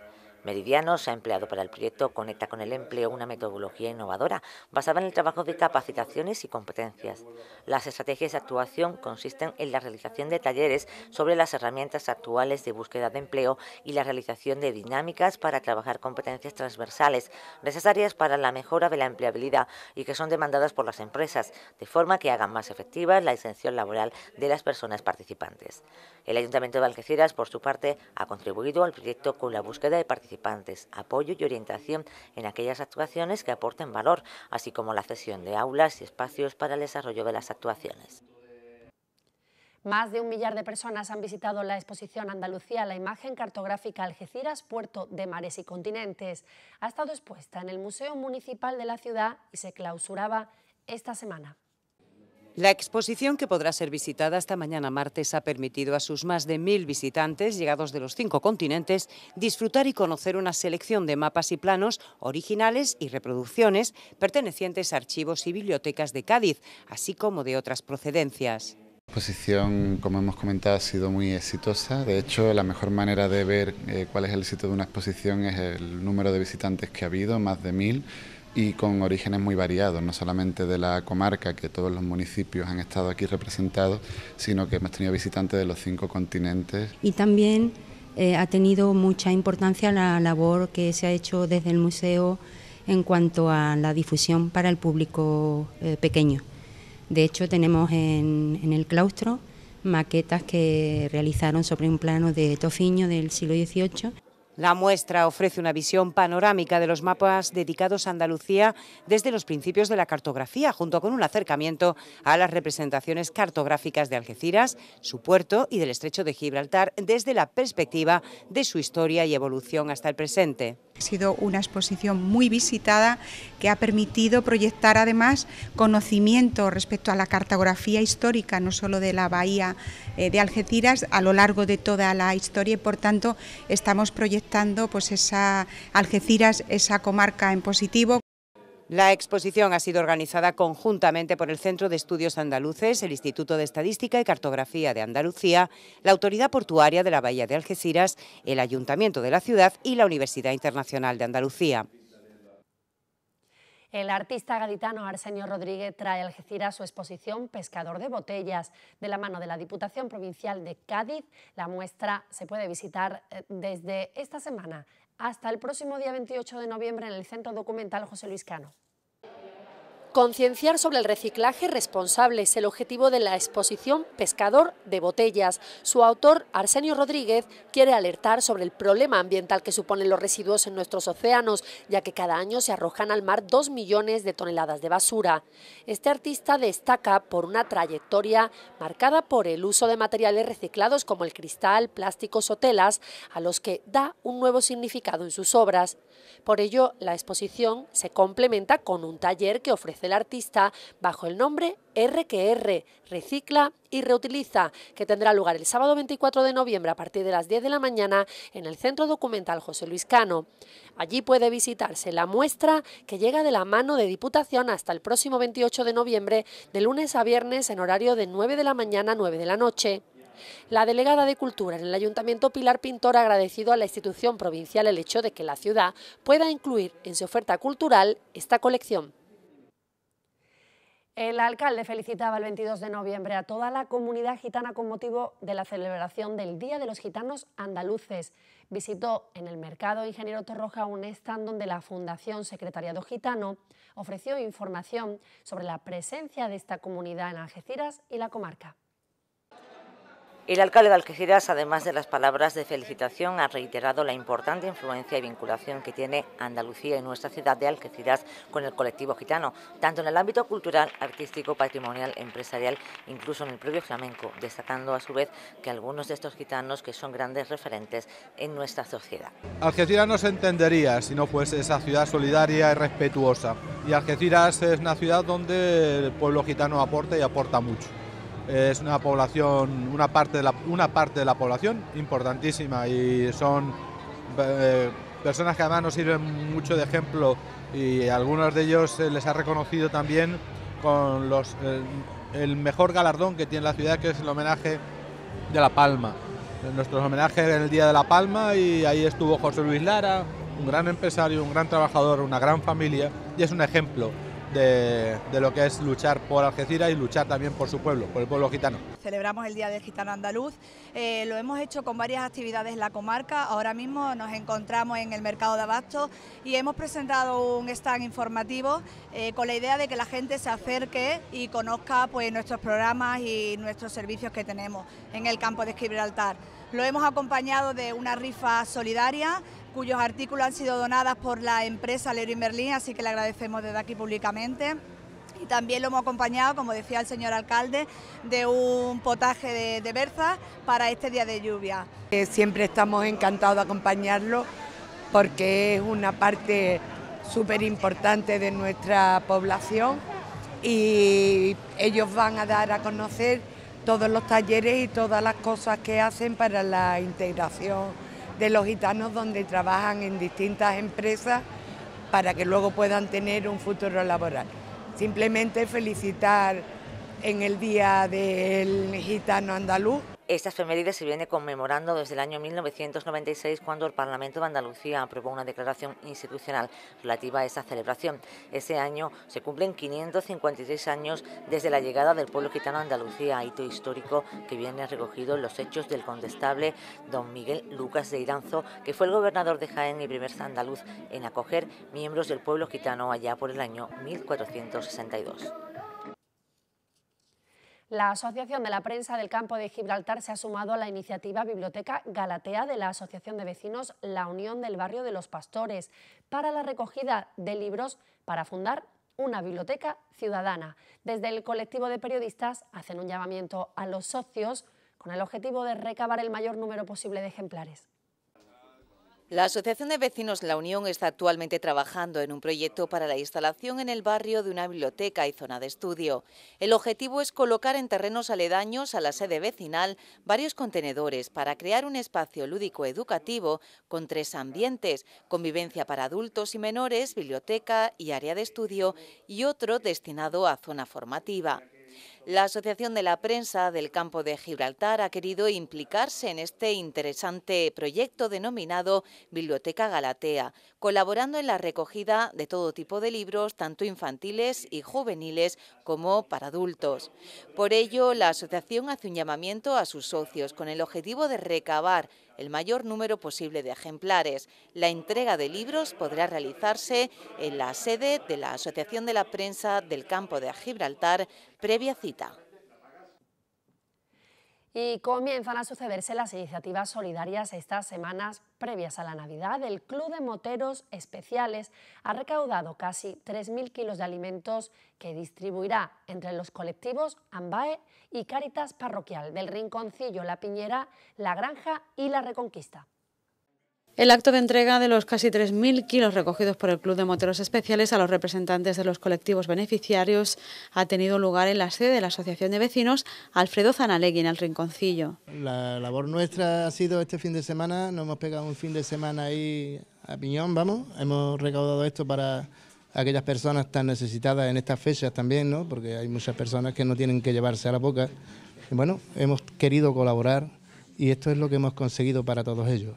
Meridianos ha empleado para el proyecto Conecta con el Empleo una metodología innovadora basada en el trabajo de capacitaciones y competencias. Las estrategias de actuación consisten en la realización de talleres sobre las herramientas actuales de búsqueda de empleo y la realización de dinámicas para trabajar competencias transversales necesarias para la mejora de la empleabilidad y que son demandadas por las empresas, de forma que hagan más efectiva la exención laboral de las personas participantes. El Ayuntamiento de Algeciras, por su parte, ha contribuido al proyecto con la búsqueda de participantes, apoyo y orientación en aquellas actuaciones que aporten valor, así como la cesión de aulas y espacios para el desarrollo de las actuaciones. Más de un millar de personas han visitado la exposición Andalucía, la imagen cartográfica Algeciras, puerto de mares y continentes. Ha estado expuesta en el Museo Municipal de la ciudad y se clausuraba esta semana. La exposición que podrá ser visitada hasta mañana martes ha permitido a sus más de mil visitantes, llegados de los cinco continentes, disfrutar y conocer una selección de mapas y planos originales y reproducciones pertenecientes a archivos y bibliotecas de Cádiz, así como de otras procedencias. La exposición, como hemos comentado, ha sido muy exitosa. De hecho, la mejor manera de ver eh, cuál es el éxito de una exposición es el número de visitantes que ha habido, más de mil, y con orígenes muy variados, no solamente de la comarca, que todos los municipios han estado aquí representados, sino que hemos tenido visitantes de los cinco continentes. Y también eh, ha tenido mucha importancia la labor que se ha hecho desde el museo en cuanto a la difusión para el público eh, pequeño. De hecho, tenemos en, el claustro maquetas que realizaron sobre un plano de Tofiño del siglo XVIII. La muestra ofrece una visión panorámica de los mapas dedicados a Andalucía desde los principios de la cartografía, junto con un acercamiento a las representaciones cartográficas de Algeciras, su puerto y del estrecho de Gibraltar desde la perspectiva de su historia y evolución hasta el presente. Ha sido una exposición muy visitada que ha permitido proyectar además conocimiento respecto a la cartografía histórica, no solo de la bahía eh, de Algeciras, a lo largo de toda la historia y por tanto estamos proyectando pues esa Algeciras, esa comarca en positivo. La exposición ha sido organizada conjuntamente por el Centro de Estudios Andaluces, el Instituto de Estadística y Cartografía de Andalucía, la Autoridad Portuaria de la Bahía de Algeciras, el Ayuntamiento de la ciudad y la Universidad Internacional de Andalucía. El artista gaditano Arsenio Rodríguez trae a Algeciras su exposición Pescador de Botellas. De la mano de la Diputación Provincial de Cádiz, la muestra se puede visitar eh, desde esta semana hasta el próximo día 28 de noviembre en el Centro Documental José Luis Cano. Concienciar sobre el reciclaje responsable es el objetivo de la exposición Pescador de Botellas. Su autor, Arsenio Rodríguez, quiere alertar sobre el problema ambiental que suponen los residuos en nuestros océanos, ya que cada año se arrojan al mar dos millones de toneladas de basura. Este artista destaca por una trayectoria marcada por el uso de materiales reciclados como el cristal, plásticos o telas, a los que da un nuevo significado en sus obras. Por ello, la exposición se complementa con un taller que ofrece el artista bajo el nombre RQR, Recicla y Reutiliza, que tendrá lugar el sábado 24 de noviembre a partir de las 10 de la mañana en el Centro Documental José Luis Cano. Allí puede visitarse la muestra que llega de la mano de Diputación hasta el próximo 28 de noviembre, de lunes a viernes en horario de 9 de la mañana a 9 de la noche. La delegada de Cultura en el Ayuntamiento Pilar Pintor ha agradecido a la institución provincial el hecho de que la ciudad pueda incluir en su oferta cultural esta colección. El alcalde felicitaba el 22 de noviembre a toda la comunidad gitana con motivo de la celebración del Día de los Gitanos Andaluces. Visitó en el mercado Ingeniero Torroja un stand donde la Fundación Secretariado Gitano ofreció información sobre la presencia de esta comunidad en Algeciras y la comarca. El alcalde de Algeciras, además de las palabras de felicitación, ha reiterado la importante influencia y vinculación que tiene Andalucía y nuestra ciudad de Algeciras con el colectivo gitano, tanto en el ámbito cultural, artístico, patrimonial, empresarial, incluso en el propio flamenco, destacando a su vez que algunos de estos gitanos que son grandes referentes en nuestra sociedad. Algeciras no se entendería si no fuese esa ciudad solidaria y respetuosa. Y Algeciras es una ciudad donde el pueblo gitano aporta y aporta mucho es una población, una parte de la, una parte de la población importantísima y son eh, personas que además nos sirven mucho de ejemplo y algunos de ellos se les ha reconocido también con los, el, mejor galardón que tiene la ciudad, que es el homenaje de La Palma. nuestros homenajes en el Día de la Palma y ahí estuvo José Luis Lara, un gran empresario, un gran trabajador, una gran familia y es un ejemplo de, lo que es luchar por Algeciras y luchar también por su pueblo, por el pueblo gitano. Celebramos el Día del Gitano Andaluz, eh, lo hemos hecho con varias actividades en la comarca, ahora mismo nos encontramos en el mercado de Abasto y hemos presentado un stand informativo eh, con la idea de que la gente se acerque y conozca pues, nuestros programas y nuestros servicios que tenemos en el campo de Gibraltar. Lo hemos acompañado de una rifa solidaria cuyos artículos han sido donadas por la empresa Leroy Merlin, así que le agradecemos desde aquí públicamente. Y también lo hemos acompañado, como decía el señor alcalde, de un potaje de, de berza para este día de lluvia. Eh, siempre estamos encantados de acompañarlo porque es una parte súper importante de nuestra población y ellos van a dar a conocer todos los talleres y todas las cosas que hacen para la integración de los gitanos donde trabajan en distintas empresas para que luego puedan tener un futuro laboral. Simplemente felicitar en el Día del Gitano Andaluz esta efeméride se viene conmemorando desde el año 1996 cuando el Parlamento de Andalucía aprobó una declaración institucional relativa a esa celebración. Ese año se cumplen 556 años desde la llegada del pueblo gitano a Andalucía, hito histórico que viene recogido en los hechos del condestable don Miguel Lucas de Iranzo, que fue el gobernador de Jaén y primer andaluz en acoger miembros del pueblo gitano allá por el año 1462. La Asociación de la Prensa del Campo de Gibraltar se ha sumado a la iniciativa Biblioteca Galatea de la Asociación de Vecinos La Unión del Barrio de los Pastores para la recogida de libros para fundar una biblioteca ciudadana. Desde el colectivo de periodistas hacen un llamamiento a los socios con el objetivo de recabar el mayor número posible de ejemplares. La Asociación de Vecinos La Unión está actualmente trabajando en un proyecto para la instalación en el barrio de una biblioteca y zona de estudio. El objetivo es colocar en terrenos aledaños a la sede vecinal varios contenedores para crear un espacio lúdico educativo con tres ambientes, convivencia para adultos y menores, biblioteca y área de estudio y otro destinado a zona formativa. La Asociación de la Prensa del Campo de Gibraltar ha querido implicarse en este interesante proyecto denominado Biblioteca Galatea, colaborando en la recogida de todo tipo de libros, tanto infantiles y juveniles como para adultos. Por ello, la asociación hace un llamamiento a sus socios con el objetivo de recabar el mayor número posible de ejemplares. La entrega de libros podrá realizarse en la sede de la Asociación de la Prensa del Campo de Gibraltar, previa cita. Y comienzan a sucederse las iniciativas solidarias estas semanas previas a la Navidad. El Club de Moteros Especiales ha recaudado casi 3.000 kilos de alimentos que distribuirá entre los colectivos AMBAE y Cáritas Parroquial del Rinconcillo, La Piñera, La Granja y La Reconquista. El acto de entrega de los casi 3.000 kilos recogidos por el Club de Moteros Especiales a los representantes de los colectivos beneficiarios ha tenido lugar en la sede de la Asociación de Vecinos Alfredo Zanalegui en el Rinconcillo. La labor nuestra ha sido este fin de semana, nos hemos pegado un fin de semana ahí a piñón, vamos, hemos recaudado esto para aquellas personas tan necesitadas en estas fechas también, ¿no? porque hay muchas personas que no tienen que llevarse a la boca. Y bueno, hemos querido colaborar y esto es lo que hemos conseguido para todos ellos.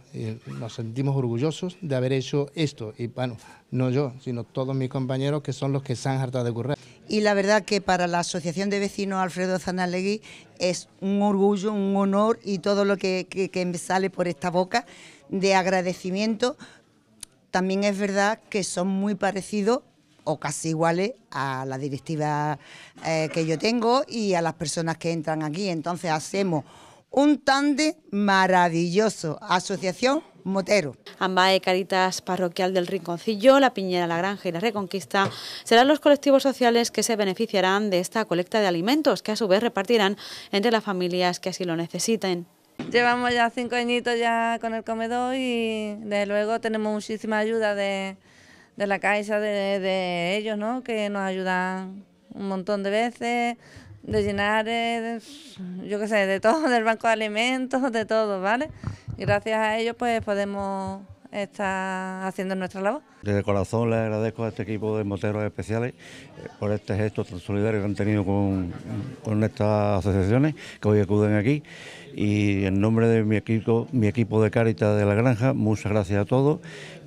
nos sentimos orgullosos de haber hecho esto. Y bueno, no yo, sino todos mis compañeros que son los que se han hartado de currar. Y la verdad que para la Asociación de Vecinos Alfredo Zanalegui es un orgullo, un honor y todo lo que, me sale por esta boca de agradecimiento. También es verdad que son muy parecidos o casi iguales a la directiva eh, que yo tengo y a las personas que entran aquí. Entonces hacemos un tande maravilloso. Asociación Motero. Ambae Caritas Parroquial del Rinconcillo, La Piñera, La Granja y La Reconquista serán los colectivos sociales que se beneficiarán de esta colecta de alimentos que a su vez repartirán entre las familias que así lo necesiten. Llevamos ya cinco añitos ya con el comedor y desde luego tenemos muchísima ayuda de, la Caixa, de, de ellos, ¿no? que nos ayudan un montón de veces de llenar, eh, yo qué sé, de todo, *laughs* del banco de alimentos, de todo, ¿vale? Gracias a ellos pues podemos está haciendo nuestra labor. Desde corazón le agradezco a este equipo de moteros especiales eh, por este gesto tan solidario que han tenido con, con estas asociaciones que hoy acuden aquí y en nombre de mi equipo, mi equipo de Cáritas de la Granja, muchas gracias a todos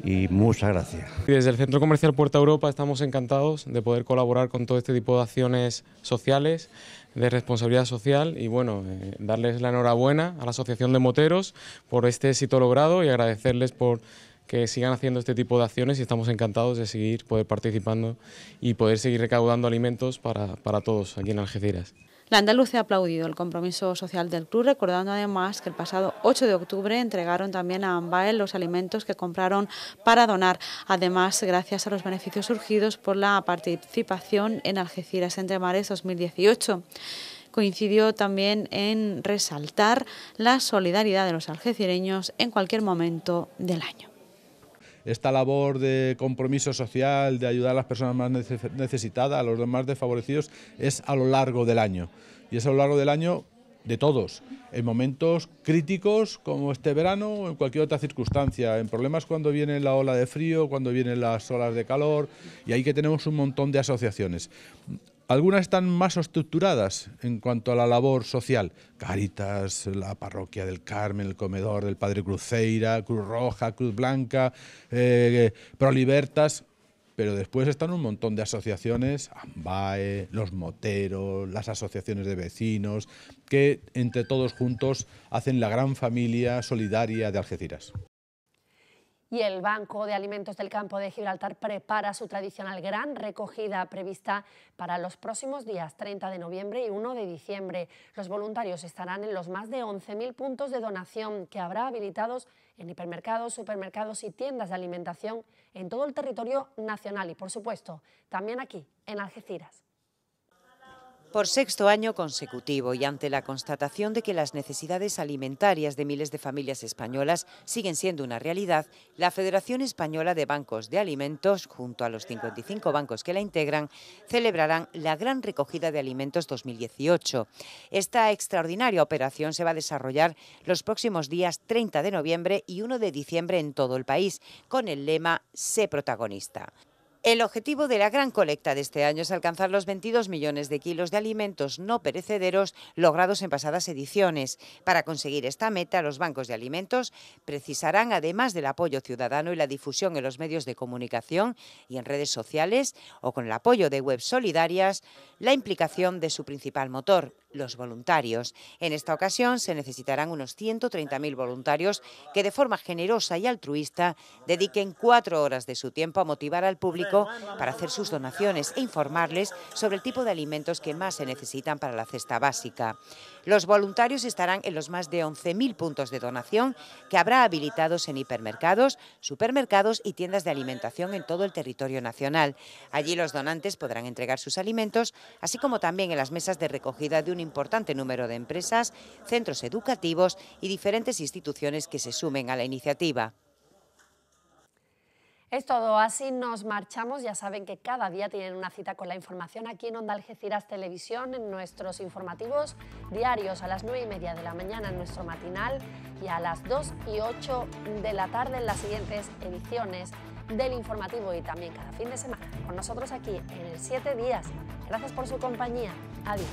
y muchas gracias. Desde el Centro Comercial Puerta Europa estamos encantados de poder colaborar con todo este tipo de acciones sociales de responsabilidad social y bueno, eh, darles la enhorabuena a la Asociación de Moteros por este éxito logrado y agradecerles por que sigan haciendo este tipo de acciones y estamos encantados de seguir poder participando y poder seguir recaudando alimentos para, para todos aquí en Algeciras. La Andaluz ha aplaudido el compromiso social del club, recordando además que el pasado 8 de octubre entregaron también a Ambael los alimentos que compraron para donar. Además, gracias a los beneficios surgidos por la participación en Algeciras Entre Mares 2018 coincidió también en resaltar la solidaridad de los algecireños en cualquier momento del año esta labor de compromiso social, de ayudar a las personas más necesitadas, a los más desfavorecidos, es a lo largo del año. Y es a lo largo del año de todos, en momentos críticos como este verano o en cualquier otra circunstancia, en problemas cuando viene la ola de frío, cuando vienen las olas de calor, y ahí que tenemos un montón de asociaciones. Algunas están más estructuradas en cuanto a la labor social. Caritas, la parroquia del Carmen, el comedor del Padre Cruceira, Cruz Roja, Cruz Blanca, eh, Prolibertas. Pero después están un montón de asociaciones, AMBAE, los moteros, las asociaciones de vecinos, que entre todos juntos hacen la gran familia solidaria de Algeciras y el Banco de Alimentos del Campo de Gibraltar prepara su tradicional gran recogida prevista para los próximos días 30 de noviembre y 1 de diciembre. Los voluntarios estarán en los más de 11.000 puntos de donación que habrá habilitados en hipermercados, supermercados y tiendas de alimentación en todo el territorio nacional y, por supuesto, también aquí, en Algeciras. Por sexto año consecutivo y ante la constatación de que las necesidades alimentarias de miles de familias españolas siguen siendo una realidad, la Federación Española de Bancos de Alimentos, junto a los 55 bancos que la integran, celebrarán la Gran Recogida de Alimentos 2018. Esta extraordinaria operación se va a desarrollar los próximos días 30 de noviembre y 1 de diciembre en todo el país, con el lema Sé protagonista. El objetivo de la gran colecta de este año es alcanzar los 22 millones de kilos de alimentos no perecederos logrados en pasadas ediciones. Para conseguir esta meta, los bancos de alimentos precisarán, además del apoyo ciudadano y la difusión en los medios de comunicación y en redes sociales, o con el apoyo de webs solidarias, la implicación de su principal motor, los voluntarios. En esta ocasión se necesitarán unos 130.000 voluntarios que de forma generosa y altruista dediquen cuatro horas de su tiempo a motivar al para hacer sus donaciones e informarles sobre el tipo de alimentos que más se necesitan para la cesta básica. Los voluntarios estarán en los más de 11.000 puntos de donación que habrá habilitados en hipermercados, supermercados y tiendas de alimentación en todo el territorio nacional. Allí los donantes podrán entregar sus alimentos, así como también en las mesas de recogida de un importante número de empresas, centros educativos y diferentes instituciones que se sumen a la iniciativa. Es todo, así nos marchamos. Ya saben que cada día tienen una cita con la información aquí en Onda Algeciras Televisión, en nuestros informativos diarios a las 9 y media de la mañana en nuestro matinal y a las 2 y 8 de la tarde en las siguientes ediciones del informativo y también cada fin de semana con nosotros aquí en el 7 días. Gracias por su compañía. Adiós.